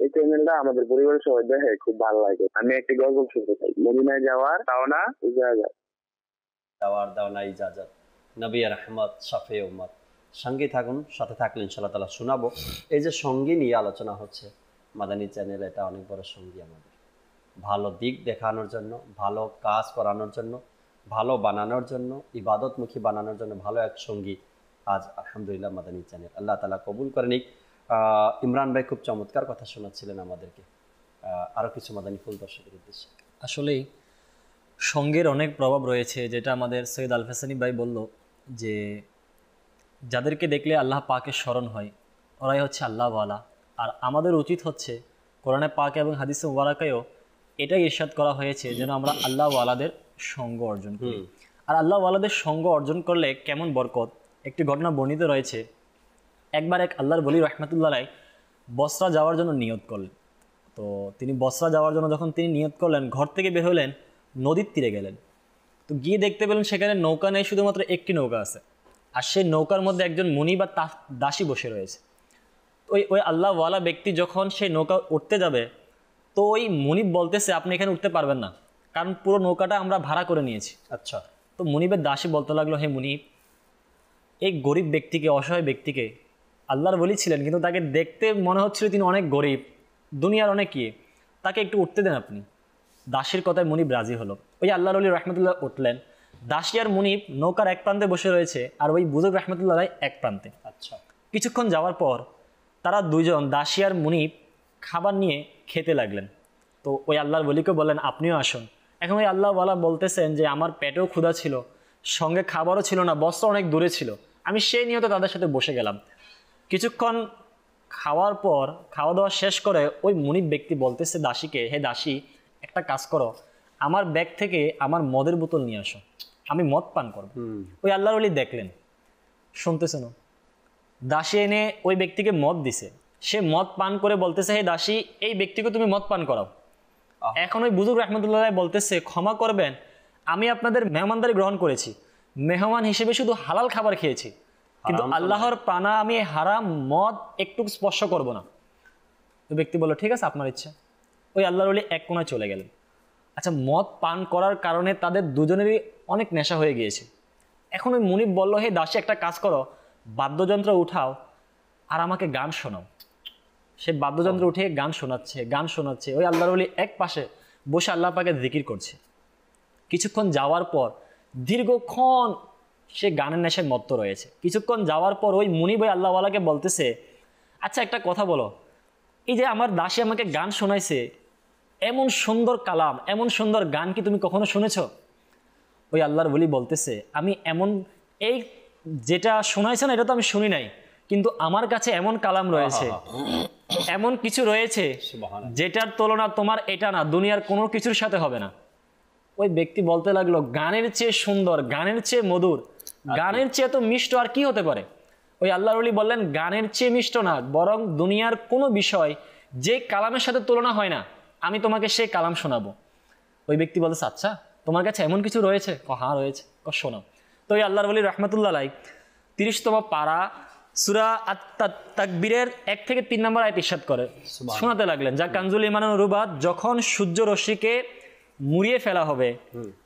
এই চ্যানেলটা আমাদের পরিবারের সবাই দেখে খুব ভালো লাগে। আমি একটি গল্প শুনতে চাই। মদিনায় যাওয়ার দেওয়ার দেওয়া ইজাজত নবী সঙ্গে থাকুন, সাথে থাকলে ইনশাল্লাহ তালা শোনাবো। এই যে সঙ্গী নিয়ে আলোচনা হচ্ছে, মাদানী চ্যানেল এটা অনেক বড় সঙ্গী আমাদের। ভালো দিক দেখানোর জন্য, ভালো কাজ করানোর জন্য, ভালো বানানোর জন্য, ইবাদতমুখী বানানোর জন্য ভালো এক সঙ্গী আজ আলহামদুলিল্লাহ মাদানী চ্যানেল আল্লাহ তালা কবুল করে নিক। ইমরান ভাই খুব চমৎকার কথা শোনাচ্ছিলেন আমাদেরকে। আরও কিছু মাদানী ফুল দর্শকের উদ্দেশ্যে। আসলেই সঙ্গের অনেক প্রভাব রয়েছে যেটা আমাদের সৈয়দ আল হাসানি ভাই বলল যে যাদেরকে দেখলে আল্লাহ পাকের স্মরণ হয় ওরাই হচ্ছে আল্লাহওয়ালা। আর আমাদের উচিত হচ্ছে কোরআনে পাক এবং হাদিসে মুবারাকায়ও এটাই ইরশাদ করা হয়েছে যেন আমরা আল্লাহওয়ালাদের সঙ্গ অর্জন করি। আর আল্লাহওয়ালাদের সঙ্গ অর্জন করলে কেমন বরকত? একটি ঘটনা বর্ণিত রয়েছে একবার এক আল্লাহর বলি রহমতুল্লাহ রায় বসরা যাওয়ার জন্য নিয়ত করলেন। তো তিনি বসরা যাওয়ার জন্য যখন তিনি নিয়ত করলেন ঘর থেকে বের হলেন নদীর তীরে গেলেন। তো গিয়ে দেখতে পেলেন সেখানে নৌকা নেই শুধুমাত্র একটি নৌকা আছে। আর সেই নৌকার মধ্যে একজন মুনি বা তা- দাসী বসে রয়েছে। ওই ওই আল্লাহওয়ালা ব্যক্তি যখন সেই নৌকা উঠতে যাবে তো ওই মুনিব বলতেছে আপনি এখানে উঠতে পারবেন না। কারণ পুরো নৌকাটা আমরা ভাড়া করে নিয়েছি। আচ্ছা। তো মুনিবের দাসী বলতে লাগল হে মুনিব এই গরিব ব্যক্তিকে অসহায় ব্যক্তিকে আল্লাহর বলি ছিলেন কিন্তু তাকে দেখতে মনে হচ্ছিল তিনি অনেক গরিব দুনিয়ার অনেক ইয়ে। তাকে একটু উঠতে দেন আপনি। দাসীর কথায় মুনিব রাজি হলো। ওই আল্লাহর আলী রহমতুল্লাহ উঠলেন। দাসী আর মুনিব নৌকার এক প্রান্তে বসে রয়েছে আর ওই বুজুর্গ রহমতুল্লাহ রায় এক প্রান্তে। আচ্ছা। কিছুক্ষণ যাওয়ার পর তারা দুজন দাসী আর মুনিব খাবার নিয়ে খেতে লাগলেন। তো ওই আল্লাহর বলিকে বললেন আপনিও আসুন। এখন ওই আল্লাহওয়ালা বলতেছেন যে আমার পেটেও ক্ষুধা ছিল সঙ্গে খাবারও ছিল না বস্ত্র অনেক দূরে ছিল। আমি সেই নিয়ত তাদের সাথে বসে গেলাম। কিছুক্ষণ খাওয়ার পর খাওয়া দাওয়া শেষ করে ওই মুনিব ব্যক্তি বলতেছে দাসীকে হে দাসী একটা কাজ করো। আমার ব্যাগ থেকে আমার মদের বোতল নিয়ে আসো। আমি মদ পান করব। ওই আল্লাহর অলি দেখলেন। শুনতেছেন দাসী এনে ওই ব্যক্তিকে মদ দিছে। সে মদ পান করে বলতেছে হে দাসী এই ব্যক্তিকে তুমি মদ পান করাও। এখন ওই বুজুর্গ রহমতুল্লাহ বলতেছে ক্ষমা করবেন আমি আপনাদের মেহমানদারি গ্রহণ করেছি। মেহমান হিসেবে শুধু হালাল খাবার খেয়েছি। কিন্তু আল্লাহর পানা আমি হারাম মদ একটু স্পর্শ করব না। ওই ব্যক্তি বলল ঠিক আছে আপনার ইচ্ছা। ওই আল্লাহর ওলি এক কোনায় চলে গেলেন। আচ্ছা মদ পান করার কারণে তাদের দুজনেরই অনেক নেশা হয়ে গিয়েছে। এখন ওই মুনিব বলল হে দাসী একটা কাজ করো। বাদ্যযন্ত্র উঠাও আর আমাকে গান শোনাও। সে বাদ্যযন্ত্র উঠে গান শোনাচ্ছে গান শোনাচ্ছে। ওই আল্লাহর ওলি এক পাশে বসে আল্লাহ পাকে জিকির করছে। কিছুক্ষণ যাওয়ার পর দীর্ঘক্ষণ সে গানের নেশায় মত্ত রয়েছে। কিছুক্ষণ যাওয়ার পর ওই মুনিব ওই আল্লাহওয়ালাকে বলতেছে আচ্ছা একটা কথা বলো। এই যে আমার দাসী আমাকে গান শোনাইছে এমন সুন্দর কালাম এমন সুন্দর গান কি তুমি কখনো শুনেছ? ওই আল্লাহর বলি বলতেছে আমি এমন এই যেটা শোনাইছে না এটা তো আমি শুনি নাই কিন্তু আমার কাছে এমন কালাম রয়েছে এমন কিছু রয়েছে যেটার তুলনা তোমার এটা না দুনিয়ার কোনো কিছুর সাথে হবে না। ওই ব্যক্তি বলতে লাগল গানের চেয়ে সুন্দর গানের চেয়ে মধুর গানের চেয়ে তো মিষ্ট আর কি হতে পারে? ওই আল্লাহর আলী বললেন গানের চেয়ে মিষ্ট না বরং দুনিয়ার কোনো বিষয় যে কালামের সাথে তুলনা হয় না আমি তোমাকে সেই কালাম শোনাবো। ওই ব্যক্তি বলতেছে আচ্ছা তোমার কাছে এমন কিছু রয়েছে? ক হ্যাঁ রয়েছে। ক শোনাও তো ওই আল্লাহর বলি রহমতুল্লাহ আলাই তিরিশতম পাড়া সুরা তাকবীরের এক থেকে তিন নম্বর আয়াত ইরশাদ করে। শোনাতে লাগলেন যা কানজুল ইমানুর রুবাদ যখন সূর্য রশ্মিকে মুড়িয়ে ফেলা হবে।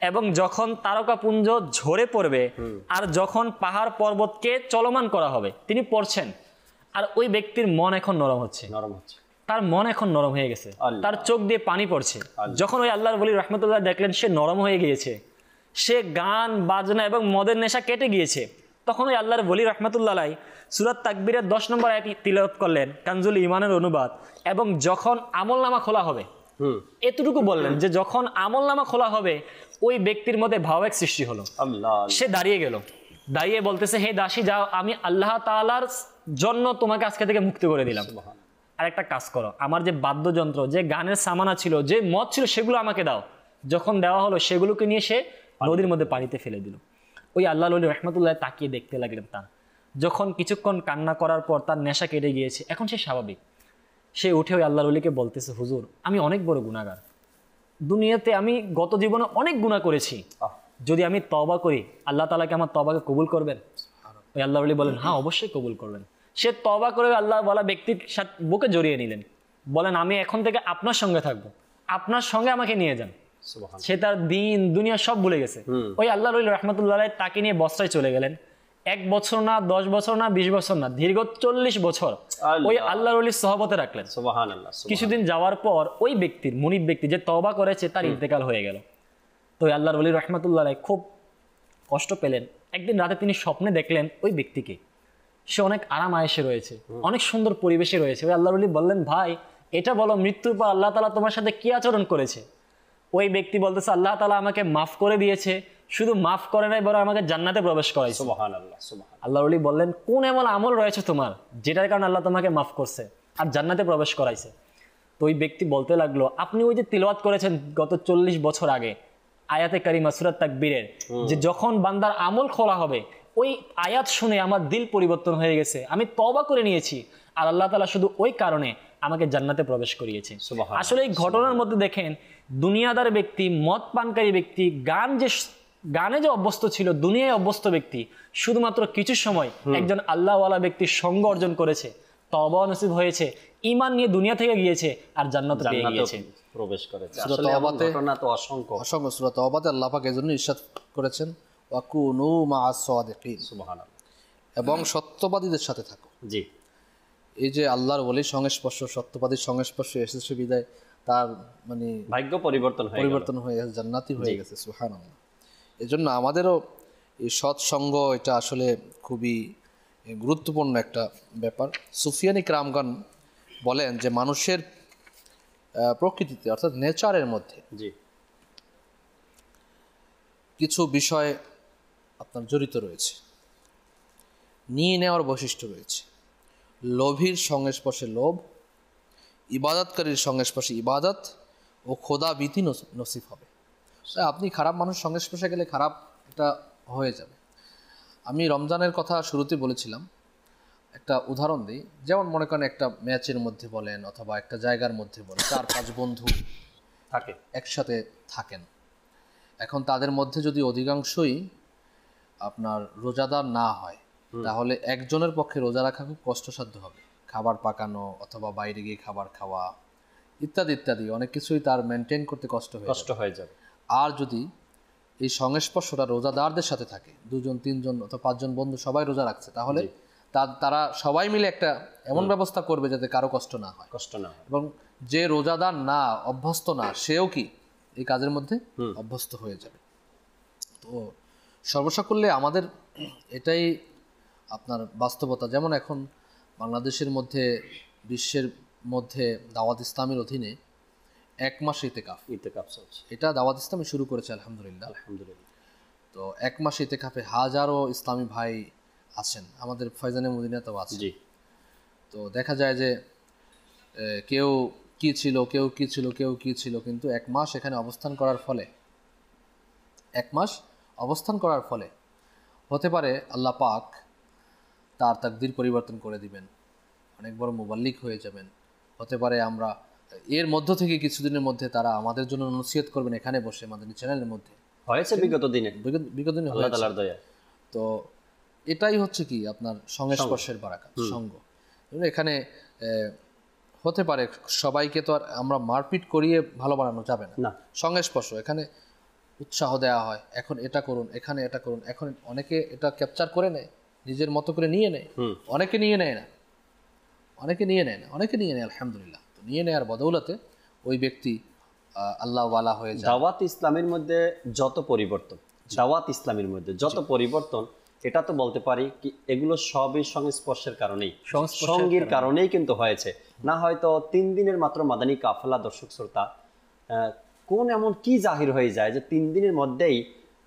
এবং যখন তারকাপুঞ্জ ঝরে পড়বে আর যখন পাহাড় পর্বতকে চলমান করা হবে তিনি পড়ছেন আর ওই ব্যক্তির মন এখন নরম হচ্ছে। নরম হচ্ছে। তার মন এখন নরম হয়ে গেছে। তার চোখ দিয়ে পানি পড়ছে। যখন ওই আল্লাহর বলি রহমতুল্লাহ দেখলেন সে নরম হয়ে গিয়েছে। সে গান বাজনা এবং মদের নেশা কেটে গিয়েছে। তখন ওই আল্লাহর বলি রহমতুল্লাহ সুরাত তাকবীরের দশ নম্বর আয়াত তিলত করলেন কানজুল ইমানের অনুবাদ। এবং যখন আমল নামা খোলা হবে এতটুকু বললেন যে যখন আমলনামা খোলা হবে ওই ব্যক্তির মধ্যে ভাবেগ সৃষ্টি হলো। সে দাঁড়িয়ে গেল। দাঁড়িয়ে বলতেছে হে দাসী যাও আমি আল্লাহ তাআলার জন্য তোমাকে আজকে থেকে মুক্তি করে দিলাম। আর একটা কাজ করো। আমার যে বাদ্যযন্ত্র যে গানের সামানা ছিল যে মদ ছিল সেগুলো আমাকে দাও। যখন দেওয়া হলো সেগুলোকে নিয়ে সে নদীর মধ্যে পানিতে ফেলে দিল। ওই আল্লাহ আলী রহমতুল্লাহ তাকিয়ে দেখতে লাগলেন তার। যখন কিছুক্ষণ কান্না করার পর তার নেশা কেটে গিয়েছে এখন সে স্বাভাবিক। সে উঠে ওই আল্লাহ আলীকে বলতেছে হুজুর আমি অনেক বড় গুণাগার দুনিয়াতে আমি গত জীবনে অনেক গুণা করেছি। যদি আমি তবা করি আল্লাহ তালাকে আমার তবাকে কবুল করবেন? ওই আল্লাহ আলী বলেন হ্যাঁ অবশ্যই কবুল করবেন। সে তবা করে আল্লাহ বলা ব্যক্তির সাথে বুকে জড়িয়ে নিলেন। বলেন আমি এখন থেকে আপনার সঙ্গে থাকব। আপনার সঙ্গে আমাকে নিয়ে যান। সে তার দিন দুনিয়া সব ভুলে গেছে। ওই আল্লাহ রহমতুল্লাহ তাকে নিয়ে বস্তায় চলে গেলেন। এক বছর না দশ বছর না বিশ বছর না দীর্ঘ চল্লিশ বছর ওই আল্লাহ রলির সহবতে রাখলেন। কিছুদিন যাওয়ার পর ওই ব্যক্তির মনিব ব্যক্তি যে তবা করেছে তার ইন্তেকাল হয়ে গেল। তো ওই আল্লাহর ওলি রহমতুল্লাহ খুব কষ্ট পেলেন। একদিন রাতে তিনি স্বপ্নে দেখলেন ওই ব্যক্তিকে। সে অনেক আরাম আয়েসে রয়েছে অনেক সুন্দর পরিবেশে রয়েছে। ওই আল্লাহর ওলি বললেন ভাই এটা বলো মৃত্যুর পর আল্লাহ তালা তোমার সাথে কি আচরণ করেছে? ওই ব্যক্তি বলতেছে আল্লাহ তালা আমাকে মাফ করে দিয়েছে শুধু মাফ করে নাই বরং আমাকে জান্নাতে প্রবেশ করাইছে। আল্লাহ আল্লাহ রলি বললেন কোন এমন আমল রয়েছে তোমার যেটার কারণে আল্লাহ তোমাকে মাফ করছে আর জান্নাতে প্রবেশ করাইছে? তো ওই ব্যক্তি বলতে লাগল আপনি ওই যে তিলওয়াত করেছেন গত চল্লিশ বছর আগে আয়াতে কারিমা সুরাত তাকবীরের যে যখন বান্দার আমল খোলা হবে ওই আয়াত শুনে আমার দিল পরিবর্তন হয়ে গেছে আমি তবা করে নিয়েছি আর আল্লাহ তালা শুধু ওই কারণে আমাকে জান্নাতে প্রবেশ করিয়েছে। আসলে এই ঘটনার মধ্যে দেখেন দুনিয়াদার ব্যক্তি মদ পানকারী ব্যক্তি গান যে গানে যে অভ্যস্ত ছিল দুনিয়ায় অভ্যস্ত ব্যক্তি শুধুমাত্র কিছু সময় একজন আল্লাহওয়ালা ব্যক্তির সঙ্গ অর্জন করেছে তবা নসিব হয়েছে ইমান নিয়ে দুনিয়া থেকে গিয়েছে আর জান্নাত পেয়ে গিয়েছে। প্রবেশ করেছে। সূরা আসলে তওবাতে- ঘটনা তো অসংখ্য। অসংখ্য অবাদে আল্লাহ পাক এই জন্য ইরশাদ করেছেন ওয়াকুনু মা সাদিকিন সুবাহান আল্লাহ এবং সত্যবাদীদের সাথে থাকো। জি। এই যে আল্লাহর বলির সংস্পর্শ সত্যবাদীর সংস্পর্শ এসেছে বিদায় তার মানে ভাগ্য পরিবর্তন হয়ে পরিবর্তন হয়ে গেছে জান্নাতি হয়ে গেছে সুহান এই জন্য আমাদেরও এই সৎসঙ্গ এটা আসলে খুবই গুরুত্বপূর্ণ একটা ব্যাপার। সুফিয়ানি ক্রামগান বলেন যে মানুষের প্রকৃতিতে অর্থাৎ নেচারের মধ্যে জি। কিছু বিষয় আপনার জড়িত রয়েছে নিয়ে নেওয়ার বৈশিষ্ট্য রয়েছে। লোভীর সংস্পর্শে লোভ ইবাদতকারীর সংস্পর্শে ইবাদত ও খোদা বিধি নস- নসিব হবে। আপনি খারাপ মানুষ সংস্পর্শে গেলে খারাপ এটা হয়ে যাবে। আমি রমজানের কথা শুরুতে বলেছিলাম। একটা উদাহরণ দিই। যেমন মনে করেন একটা ম্যাচের মধ্যে বলেন অথবা একটা জায়গার মধ্যে বলেন চার পাঁচ বন্ধু থাকে। একসাথে থাকেন। এখন তাদের মধ্যে যদি অধিকাংশই আপনার রোজাদার না হয় তাহলে একজনের পক্ষে রোজা রাখা খুব কষ্টসাধ্য হবে। খাবার পাকানো অথবা বাইরে গিয়ে খাবার খাওয়া ইত্যাদি ইত্যাদি। অনেক কিছুই তার মেনটেন করতে কষ্ট হয়ে কষ্ট হয়ে যাবে। আর যদি এই সংস্পর্শটা রোজাদারদের সাথে থাকে দুজন তিনজন অথবা পাঁচজন বন্ধু সবাই রোজা রাখছে তাহলে তারা সবাই মিলে একটা এমন ব্যবস্থা করবে যাতে কারও কষ্ট না হয়। কষ্ট না হয়। এবং যে রোজাদার না অভ্যস্ত না সেও কি এই কাজের মধ্যে অভ্যস্ত হয়ে যাবে। তো সর্বসাকুল্যে আমাদের এটাই আপনার বাস্তবতা। যেমন এখন বাংলাদেশের মধ্যে বিশ্বের মধ্যে দাওয়াত ইসলামের অধীনে এক মাস ইতেকাফ। ইতেকাফ চলছে। এটা দাওয়াত ইসলামী শুরু করেছে আলহামদুলিল্লাহ। আলহামদুলিল্লাহ। তো এক মাস ইতেকাফে হাজারো ইসলামী ভাই আছেন আমাদের ফয়জানে মদিনাতেও আছে জি। তো দেখা যায় যে কেউ কি ছিল কেউ কি ছিল কেউ কি ছিল কিন্তু এক মাস এখানে অবস্থান করার ফলে এক মাস অবস্থান করার ফলে হতে পারে আল্লাহ পাক তার তাকদির পরিবর্তন করে দিবেন অনেক বড় মোবাল্লিক হয়ে যাবেন। হতে পারে আমরা এর মধ্য থেকে কিছুদিনের মধ্যে তারা আমাদের জন্য নসিহত করবেন এখানে বসে আমাদের চ্যানেলের মধ্যে। হয়েছে বিগত দিনে। বিগত- দিনে আল্লাহ। তালার দয়া। তো এটাই হচ্ছে কি আপনার সংস্পর্শের বারাকা সঙ্গ এখানে হতে পারে সবাইকে তো আর আমরা মারপিট করিয়ে ভালো বানানো যাবে না। সংস্পর্শ এখানে উৎসাহ দেওয়া হয় এখন এটা করুন এখানে এটা করুন এখন অনেকে এটা ক্যাপচার করে নেয় নিজের মতো করে নিয়ে নেয়। অনেকে নিয়ে নেয় না। অনেকে নিয়ে নেয় না অনেকে নিয়ে নেয় আলহামদুলিল্লাহ। নিয়ে নেওয়ার বদৌলতে ওই ব্যক্তি আল্লাহওয়ালা হয়ে যায় দাওয়াত ইসলামের মধ্যে যত পরিবর্তন দাওয়াত ইসলামের মধ্যে যত পরিবর্তন এটা তো বলতে পারি কি এগুলো সবই সংস্পর্শের কারণেই। সঙ্গীর কারণেই। কিন্তু হয়েছে। না হয়তো তিন দিনের মাত্র মাদানী কাফলা দর্শক শ্রোতা কোন এমন কি জাহির হয়ে যায় যে তিন দিনের মধ্যেই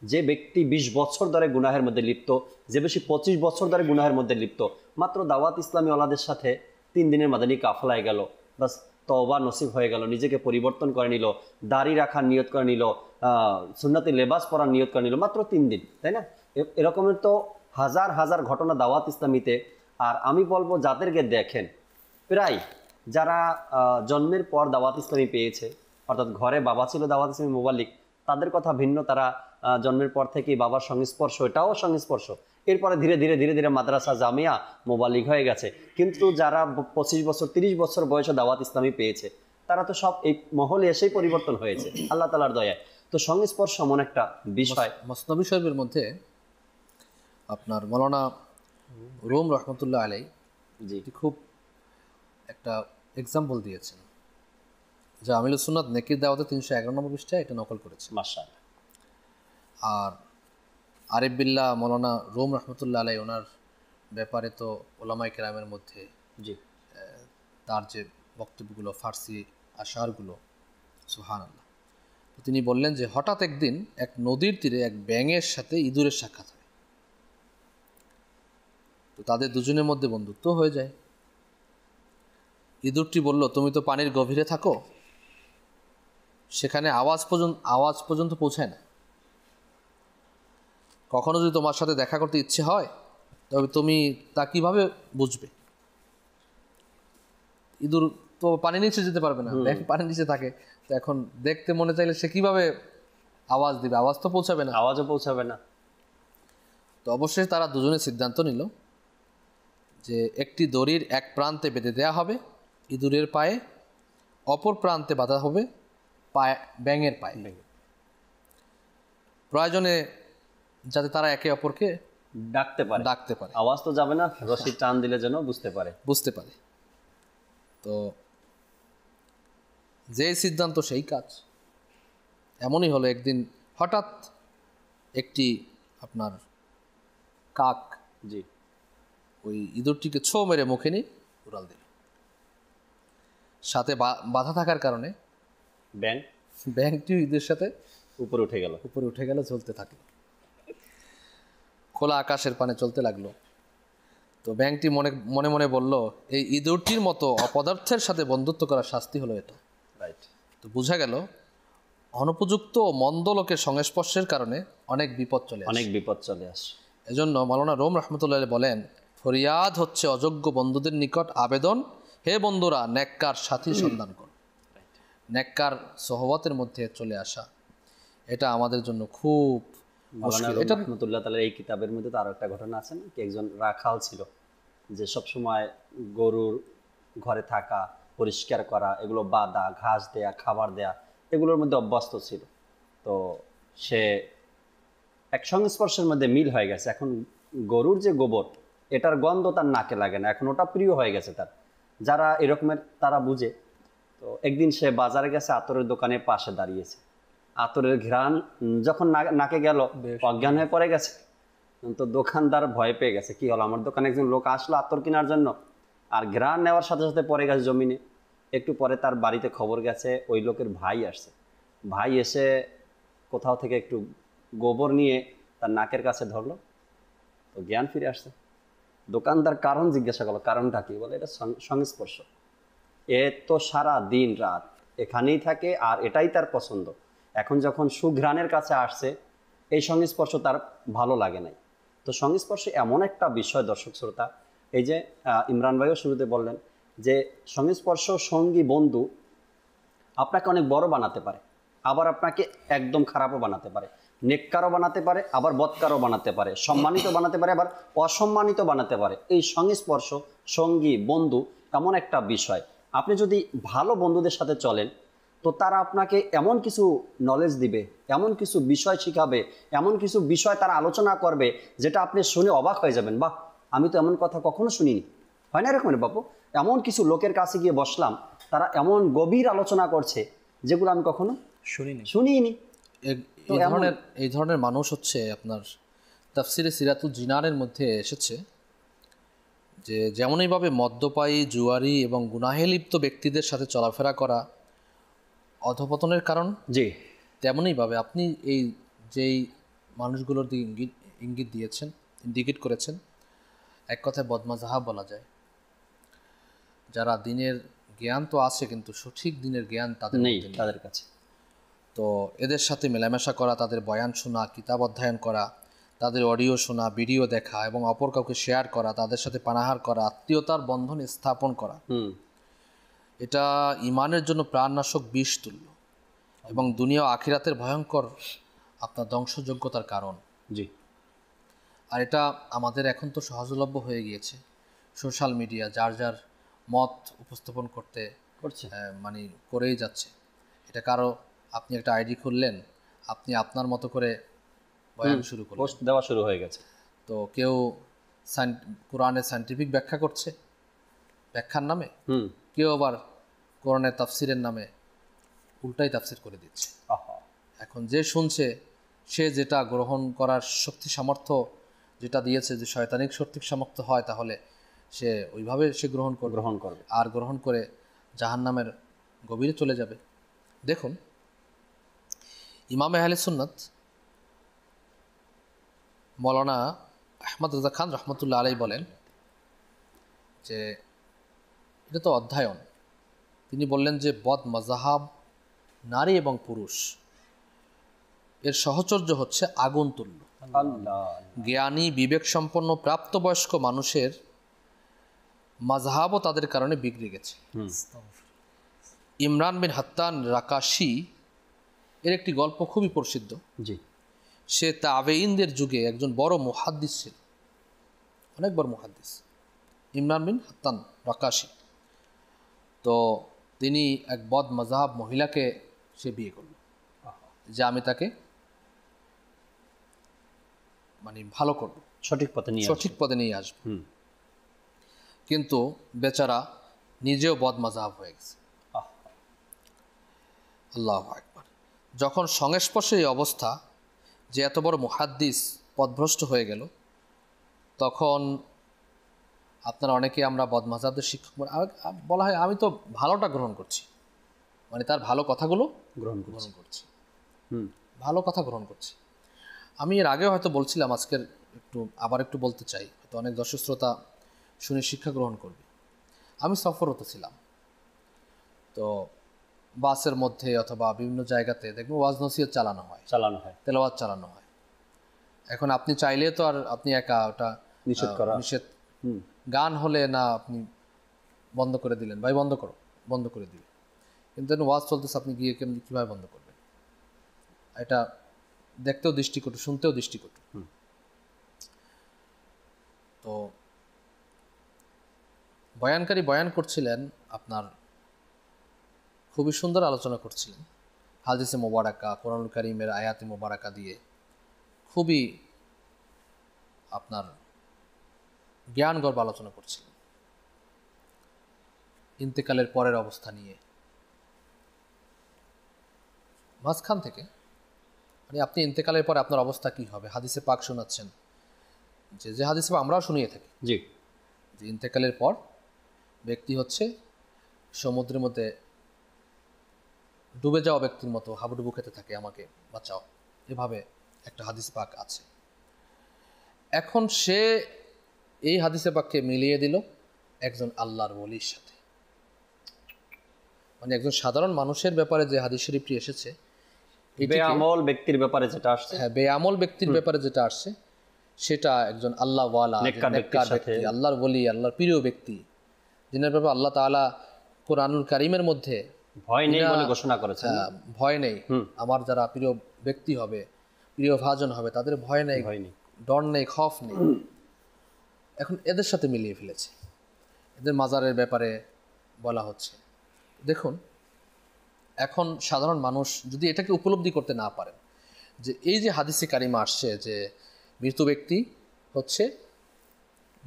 যে ব্যক্তি বিশ বছর ধরে গুনাহের মধ্যে লিপ্ত যে বেশি পঁচিশ বছর ধরে গুনাহের মধ্যে লিপ্ত মাত্র দাওয়াত ইসলামী ওলাদের সাথে তিন দিনের মাদানী কাফলায় গেল বাস তওবা নসিব হয়ে গেল, নিজেকে পরিবর্তন করে নিল, দাড়ি রাখার নিয়ত করে নিল সুন্নাতি লেবাস পরার নিয়ত করে নিল, মাত্র তিন দিন, তাই না? এরকমের তো হাজার হাজার ঘটনা দাওয়াত ইসলামীতে, আর আমি বলব যাদেরকে দেখেন, প্রায় যারা জন্মের পর দাওয়াত ইসলামী পেয়েছে, অর্থাৎ ঘরে বাবা ছিল দাওয়াত ইসলামী মোবালিক তাদের কথা ভিন্ন, তারা জন্মের পর থেকেই বাবার সংস্পর্শ, এটাও সংস্পর্শ এরপরে ধীরে ধীরে ধীরে ধীরে মাদ্রাসা জামিয়া মোবালিক হয়ে গেছে। কিন্তু যারা পঁচিশ বছর তিরিশ বছর বয়সে দাওয়াত ইসলামী পেয়েছে তারা তো সব এই মহলে এসেই পরিবর্তন হয়েছে আল্লাহ তালার দয়ায়। তো সংস্পর্শ এমন একটা বিষয়। মসনবী সাহেবের মধ্যে আপনার মৌলানা রোম রহমতুল্লাহ আলাই জি। এটি খুব একটা এক্সাম্পল দিয়েছেন যা আমিল সুন্নাত নেকির দাওয়াতে তিনশো এগারো নম্বর পৃষ্ঠায় এটা নকল করেছে। মাসা আর আরিফ বিল্লাহ মৌলানা রোম রহমতুল্লাহ আলাই ওনার ব্যাপারে তো ওলামাই কেরামের মধ্যে জি। তার যে বক্তব্যগুলো ফার্সি আশারগুলো সুহান আল্লাহ তো তিনি বললেন যে হঠাৎ একদিন এক নদীর তীরে এক ব্যাঙের সাথে ইঁদুরের সাক্ষাৎ হয়। তো তাদের দুজনের মধ্যে বন্ধুত্ব হয়ে যায়। ইঁদুরটি বলল তুমি তো পানির গভীরে থাকো। সেখানে আওয়াজ পর্যন্ত আওয়াজ পর্যন্ত পৌঁছায় না। কখনো যদি তোমার সাথে দেখা করতে ইচ্ছে হয় তবে তুমি তা কীভাবে বুঝবে? ইঁদুর তো পানি নিচে যেতে পারবে না। পানির নিচে থাকে। তো এখন দেখতে মনে চাইলে সে কীভাবে আওয়াজ দিবে? আওয়াজ তো পৌঁছাবে না। আওয়াজও পৌঁছাবে না। তো অবশ্যই তারা দুজনে সিদ্ধান্ত নিল যে একটি দড়ির এক প্রান্তে বেঁধে দেওয়া হবে। ইঁদুরের পায়ে অপর প্রান্তে বাঁধা হবে পায়ে ব্যাঙের পায়ে। প্রয়োজনে যাতে তারা একে অপরকে ডাকতে পারে। ডাকতে পারে। আওয়াজ তো যাবে না রশি টান দিলে যেন বুঝতে পারে। বুঝতে পারে। তো যে সিদ্ধান্ত সেই কাজ। এমনই হলো একদিন হঠাৎ একটি আপনার কাক জি। ওই ইঁদুরটিকে ছো মেরে মুখে নিয়ে উড়াল দিল। সাথে বাধা থাকার কারণে ব্যাংক ব্যাংকটিও ঈদের সাথে উপরে উঠে গেল। উপরে উঠে গেল চলতে থাকল। খোলা আকাশের পানে চলতে লাগল। তো ব্যাংকটি মনে মনে মনে বলল এই ইঁদুরটির মতো অপদার্থের সাথে বন্ধুত্ব করার শাস্তি হলো এটা রাইট তো বোঝা গেল অনুপযুক্ত ও মন্দ লোকের সংস্পর্শের কারণে অনেক বিপদ চলে অনেক বিপদ চলে আসে। এজন্য মাওলানা রোম রহমতুল্লাহ বলেন ফরিয়াদ হচ্ছে অযোগ্য বন্ধুদের নিকট আবেদন। হে বন্ধুরা নেককার সাথী সন্ধান করো। নেককার সহবতের মধ্যে চলে আসা এটা আমাদের জন্য খুব এটা রহমতুল্লাহ তালের এই কিতাবের মধ্যে তো আরও একটা ঘটনা আছে না? একজন রাখাল ছিল যে সব সময় গরুর ঘরে থাকা পরিষ্কার করা এগুলো ঘাস দেয়া খাবার দেয়া এগুলোর মধ্যে অভ্যস্ত ছিল। তো সে এক সংস্পর্শের মধ্যে মিল হয়ে গেছে। এখন গরুর যে গোবর এটার গন্ধ তার নাকে লাগে না। এখন ওটা প্রিয় হয়ে গেছে তার। যারা এরকমের তারা বুঝে। তো একদিন সে বাজারে গেছে আতরের দোকানের পাশে দাঁড়িয়েছে। আতরের ঘ্রাণ যখন নাকে গেল অজ্ঞান হয়ে পড়ে গেছে। তো দোকানদার ভয় পেয়ে গেছে। কি হলো? আমার দোকানে একজন লোক আসলো আতর কেনার জন্য। আর ঘ্রাণ নেওয়ার সাথে সাথে পড়ে গেছে জমিনে। একটু পরে তার বাড়িতে খবর গেছে ওই লোকের ভাই আসছে। ভাই এসে কোথাও থেকে একটু গোবর নিয়ে তার নাকের কাছে ধরলো। তো জ্ঞান ফিরে আসছে। দোকানদার কারণ জিজ্ঞাসা করল। কারণটা কি? বলে এটা সংস্পর্শ। এ তো সারা দিন রাত। এখানেই থাকে আর এটাই তার পছন্দ। এখন যখন সুঘ্রাণের কাছে আসছে, এই সংস্পর্শ তার ভালো লাগে নাই। তো সংস্পর্শ এমন একটা বিষয়, দর্শক শ্রোতা, এই যে ইমরান ভাইও শুরুতে বললেন যে, সংস্পর্শ সঙ্গী বন্ধু আপনাকে অনেক বড় বানাতে পারে, আবার আপনাকে একদম খারাপও বানাতে পারে। নেককারও বানাতে পারে, আবার বৎকারও বানাতে পারে। সম্মানিত বানাতে পারে, আবার অসম্মানিত বানাতে পারে। এই সংস্পর্শ সঙ্গী বন্ধু এমন একটা বিষয়। আপনি যদি ভালো বন্ধুদের সাথে চলেন তো তারা আপনাকে এমন কিছু নলেজ দিবে এমন কিছু বিষয় শিখাবে এমন কিছু বিষয় তারা আলোচনা করবে যেটা আপনি শুনে অবাক হয়ে যাবেন বাহ আমি তো এমন কথা কখনো শুনিনি। হয় না এরকম বাপু? এমন কিছু লোকের কাছে গিয়ে বসলাম তারা এমন গভীর আলোচনা করছে যেগুলো আমি কখনো শুনিনি। শুনিনি এই ধরনের এই ধরনের মানুষ হচ্ছে আপনার তাফসিরে সিরাতুল জিনারের মধ্যে এসেছে যে যেমনইভাবে মদ্যপায়ী জুয়ারি এবং গুনাহে লিপ্ত ব্যক্তিদের সাথে চলাফেরা করা অধপতনের কারণ? জি। তেমনইভাবে আপনি এই যেই মানুষগুলোর দিকে ইঙ্গিত ইঙ্গিত দিয়েছেন ইন্ডিকেট করেছেন এক কথায় বদমাজাহা বলা যায়। যারা দিনের জ্ঞান তো আছে কিন্তু সঠিক দিনের জ্ঞান তাদের নেই। তাদের কাছে। তো এদের সাথে মেলামেশা করা তাদের বয়ান শোনা কিতাব অধ্যয়ন করা তাদের অডিও শোনা ভিডিও দেখা এবং অপর কাউকে শেয়ার করা তাদের সাথে পানাহার করা আত্মীয়তার বন্ধন স্থাপন করা হুম। এটা ইমানের জন্য প্রাণনাশক বিষ তুল্য। এবং দুনিয়া আখিরাতের ভয়ঙ্কর আপনার ধ্বংসযোগ্যতার কারণ। জি। আর এটা আমাদের এখন তো সহজলভ্য হয়ে গিয়েছে। সোশ্যাল মিডিয়া যার যার মত উপস্থাপন করতে করছে। মানে করেই যাচ্ছে। এটা কারও আপনি একটা আইডি খুললেন আপনি আপনার মতো করে বয়ান শুরু করলেন। পোস্ট দেওয়া শুরু হয়ে গেছে। তো কেউ কোরআনের সায়েন্টিফিক ব্যাখ্যা করছে? ব্যাখ্যার নামে? হুম। কেউ আবার কোরআনের তাফসিরের নামে উল্টাই তাফসির করে দিচ্ছে। এখন যে শুনছে সে যেটা গ্রহণ করার শক্তি সামর্থ্য যেটা দিয়েছে যে শয়তানিক শক্তি সামর্থ্য হয় তাহলে সে ওইভাবে সে গ্রহণ করবে। গ্রহণ করবে। আর গ্রহণ করে জাহান্নামের গভীরে চলে যাবে। দেখুন ইমাম আহলে সুন্নাত মৌলানা আহমদ রাজা খান রহমতুল্লাহ আলাই বলেন যে এটা তো অধ্যয়ন। তিনি বললেন যে বদ মজাহাব নারী এবং পুরুষ। এর সহচর্য হচ্ছে আগুন তুল্য জ্ঞানী বিবেক সম্পন্ন প্রাপ্তবয়স্ক মানুষের মাঝহাবও তাদের কারণে বিগড়ে গেছে। ইমরান বিন হাত্তান রাকাশি এর একটি গল্প খুবই প্রসিদ্ধ। জি। সে তাবেইনদের যুগে একজন বড় মুহাদ্দিস ছিল। অনেক বড় মুহাদ্দিস। ইমরান বিন হাত্তান রাকাশি। তো তিনি এক বদ মজাহাব মহিলাকে সে বিয়ে করল। যে আমি তাকে মানে ভালো করব। সঠিক পথে নিয়ে সঠিক পদে নিয়ে আসব। কিন্তু বেচারা নিজেও বদ মজাহাব হয়ে গেছে। আল্লাহ একবার যখন সংস্পর্শে এই অবস্থা যে এত বড় মুহাদ্দিস পদভ্রষ্ট হয়ে গেল তখন আপনারা অনেকে আমরা বদমাজাবদের শিক্ষক বলে- হয় আমি তো ভালোটা গ্রহণ করছি। মানে তার ভালো কথাগুলো গ্রহণ গ্রহণ করছি। হুম। ভালো কথা গ্রহণ করছি। আমি এর আগেও হয়তো বলছিলাম আজকের একটু আবার একটু বলতে চাই হয়তো অনেক দর্শক শ্রোতা শুনে শিক্ষা গ্রহণ করবে। আমি সফররত ছিলাম। তো বাসের মধ্যে অথবা বিভিন্ন জায়গাতে দেখব ওয়াজ নসিহত চালানো হয়। চালানো হয়। তেলাওয়াত চালানো হয়। এখন আপনি চাইলে তো আর আপনি একা ওটা নিষেধ করা। নিষেধ হুম। গান হলে না আপনি বন্ধ করে দিলেন। ভাই বন্ধ করো। বন্ধ করে দিবে কিন্তু ওয়াজ চলতেছে আপনি গিয়ে কেমনি কীভাবে বন্ধ করবেন? এটা দেখতেও দৃষ্টিকটু শুনতেও দৃষ্টিকটু। তো বয়ানকারী বয়ান করছিলেন আপনার খুবই সুন্দর আলোচনা করছিলেন। হাদিসে মোবারকা কোরআনুল করিমের আয়াতে মোবারকা দিয়ে। খুবই আপনার জ্ঞান গর্ব আলোচনা করছিলেন। ইন্তেকালের পরের অবস্থা নিয়ে। মাঝখান থেকে মানে আপনি ইন্তেকালের পরে আপনার অবস্থা কি হবে? হাদিসে পাক শোনাচ্ছেন যে যে হাদিসে আমরাও শুনিয়ে থাকি। জি। যে ইন্তেকালের পর ব্যক্তি হচ্ছে সমুদ্রের মধ্যে ডুবে যাওয়া ব্যক্তির মতো হাবুডুবু খেতে থাকে আমাকে বাঁচাও। এভাবে একটা হাদিস পাক আছে। এখন সে এই হাদিসে পাককে মিলিয়ে দিল একজন আল্লাহর ওলির সাথে। মানে একজন সাধারণ মানুষের ব্যাপারে যে হাদিস শরীফটি এসেছে বেআমল ব্যক্তির ব্যাপারে যেটা আসছে। হ্যাঁ বেআমল ব্যক্তির ব্যাপারে যেটা আসছে সেটা একজন আল্লাহ ওয়ালা নেককার ব্যক্তি আল্লাহর বলি আল্লাহর প্রিয় ব্যক্তি যিনার ব্যাপারে আল্লাহ তাআলা কোরআনুল কারিমের মধ্যে ভয় নেই বলে ঘোষণা করেছেন। হ্যাঁ, ভয় নেই। আমার যারা প্রিয় ব্যক্তি হবে প্রিয় ভাজন হবে তাদের ভয় নেই ভয় নেই। ডর নেই খফ নেই। এখন এদের সাথে মিলিয়ে ফেলেছে। এদের মাজারের ব্যাপারে বলা হচ্ছে। দেখুন এখন সাধারণ মানুষ যদি এটাকে উপলব্ধি করতে না পারেন যে এই যে হাদিসে কারিমা আসছে যে মৃত ব্যক্তি হচ্ছে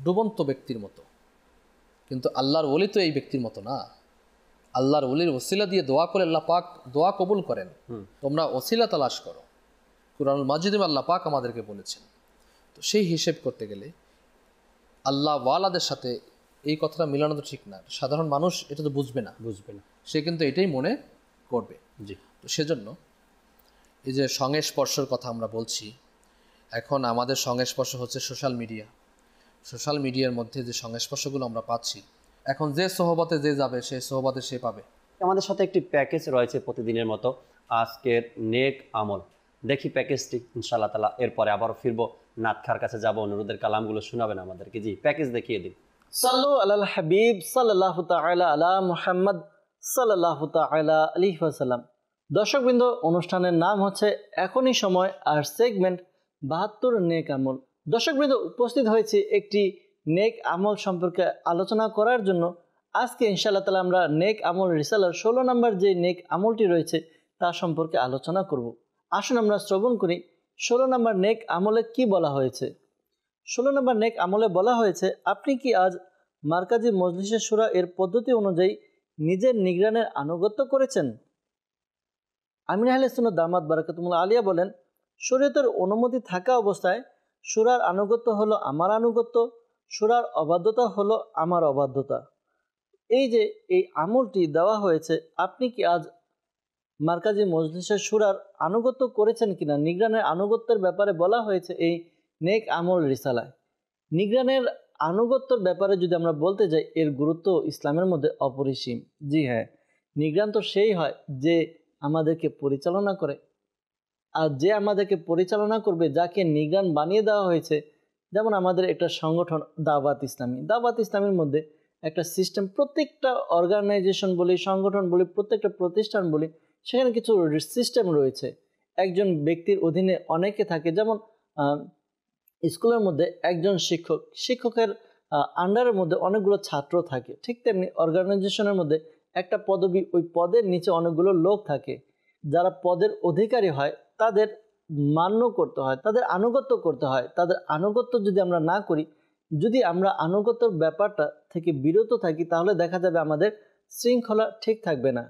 ডুবন্ত ব্যক্তির মতো কিন্তু আল্লাহর ওলি তো এই ব্যক্তির মতো না। আল্লাহর ওলির ওসিলা দিয়ে দোয়া করে আল্লাহ পাক দোয়া কবুল করেন। তোমরা ওসিলা তালাশ করো। কুরআনুল মাজিদে আল্লাহ পাক আমাদেরকে বলেছেন। তো সেই হিসেব করতে গেলে আল্লাহ ওয়ালাদের সাথে এই কথাটা মিলানো তো ঠিক না। সাধারণ মানুষ এটা তো বুঝবে না। বুঝবে না। সে কিন্তু এটাই মনে করবে। জি। তো সেজন্য এই যে সংস্পর্শের কথা আমরা বলছি এখন আমাদের সংস্পর্শ হচ্ছে সোশ্যাল মিডিয়া। সোশ্যাল মিডিয়ার মধ্যে যে সংস্পর্শগুলো আমরা পাচ্ছি এখন যে সোহবতে যে যাবে সেই সোহবতে সে পাবে। আমাদের সাথে একটি প্যাকেজ রয়েছে প্রতিদিনের মতো আজকের নেক আমল। দেখি প্যাকেজটি ইনশাআল্লাহ তালা এরপরে আবারও ফিরবো। নাতখার কাছে যাব, অনুরোধের কালামগুলো শোনাবেন আমাদেরকে। জি, প্যাকেজ দেখিয়ে দিন সাল্লু আলাল হাবিব সাল্লাহ তাআলা আলা মুহাম্মদ সাল্লাহ তাআলা আলাইহি ওয়াসাল্লাম। দর্শকবৃন্দ, অনুষ্ঠানের নাম হচ্ছে এখনই সময় আর সেগমেন্ট বাহাত্তর নেক আমল। দর্শকবৃন্দ, উপস্থিত হয়েছে একটি নেক আমল সম্পর্কে আলোচনা করার জন্য। আজকে ইনশাআল্লাহ তালা আমরা নেক আমল রিসালার ষোলো নম্বর যে নেক আমলটি রয়েছে তা সম্পর্কে আলোচনা করব। আসুন আমরা শ্রবণ করি। ষোলো নম্বর নেক আমলে কি বলা হয়েছে? ষোলো নম্বর নেক আমলে বলা হয়েছে, আপনি কি আজ মার্কাজি মজলিসের সুরা এর পদ্ধতি অনুযায়ী নিজের নিগরানের আনুগত্য করেছেন? আমিন আহলে সুন্নত দামাদ বারাকাতুমুল আলিয়া বলেন, শরীয়তের অনুমতি থাকা অবস্থায় সুরার আনুগত্য হলো আমার আনুগত্য, সুরার অবাধ্যতা হলো আমার অবাধ্যতা। এই যে এই আমলটি দেওয়া হয়েছে, আপনি কি আজ মার্কাজি মজলিসের সুরার আনুগত্য করেছেন কিনা নিগরানের আনুগত্যের ব্যাপারে বলা হয়েছে এই নেক আমল রিসালায়। নিগরানের আনুগত্যর ব্যাপারে যদি আমরা বলতে যাই, এর গুরুত্ব ইসলামের মধ্যে অপরিসীম। জি হ্যাঁ নিগরান তো সেই হয় যে আমাদেরকে পরিচালনা করে। আর যে আমাদেরকে পরিচালনা করবে, যাকে নিগরান বানিয়ে দেওয়া হয়েছে, যেমন আমাদের একটা সংগঠন দাওয়াত ইসলামী। দাওয়াত ইসলামের মধ্যে একটা সিস্টেম প্রত্যেকটা অর্গানাইজেশন বলি, সংগঠন বলি, প্রত্যেকটা প্রতিষ্ঠান বলি সেখানে কিছু সিস্টেম রয়েছে। একজন ব্যক্তির অধীনে অনেকে থাকে, যেমন স্কুলের মধ্যে একজন শিক্ষক। শিক্ষকের আন্ডারের মধ্যে অনেকগুলো ছাত্র থাকে। ঠিক তেমনি অর্গানাইজেশনের মধ্যে একটা পদবি ওই পদের নিচে অনেকগুলো লোক থাকে। যারা পদের অধিকারী হয়, তাদের মান্য করতে হয়, তাদের আনুগত্য করতে হয়। তাদের আনুগত্য যদি আমরা না করি, যদি আমরা আনুগত্যর ব্যাপারটা থেকে বিরত থাকি, তাহলে দেখা যাবে আমাদের শৃঙ্খলা ঠিক থাকবে না।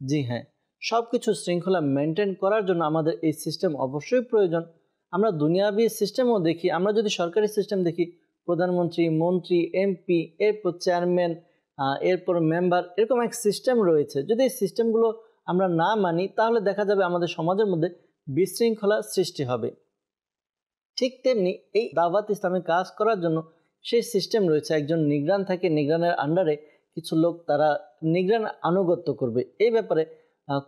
জি হ্যাঁ। সব কিছু শৃঙ্খলা মেনটেন করার জন্য আমাদের এই সিস্টেম অবশ্যই প্রয়োজন। আমরা দুনিয়াবি সিস্টেমও দেখি, আমরা যদি সরকারি সিস্টেম দেখি, প্রধানমন্ত্রী, মন্ত্রী এমপি এরপর চেয়ারম্যান এরপর মেম্বার এরকম এক সিস্টেম রয়েছে। যদি এই সিস্টেমগুলো আমরা না মানি, তাহলে দেখা যাবে আমাদের সমাজের মধ্যে বিশৃঙ্খলা সৃষ্টি হবে। ঠিক তেমনি এই দাওয়াত ইসলামে কাজ করার জন্য সেই সিস্টেম রয়েছে, একজন নিগরান থাকে, নিগরানের আন্ডারে কিছু লোক তারা নিগরান আনুগত্য করবে। এই ব্যাপারে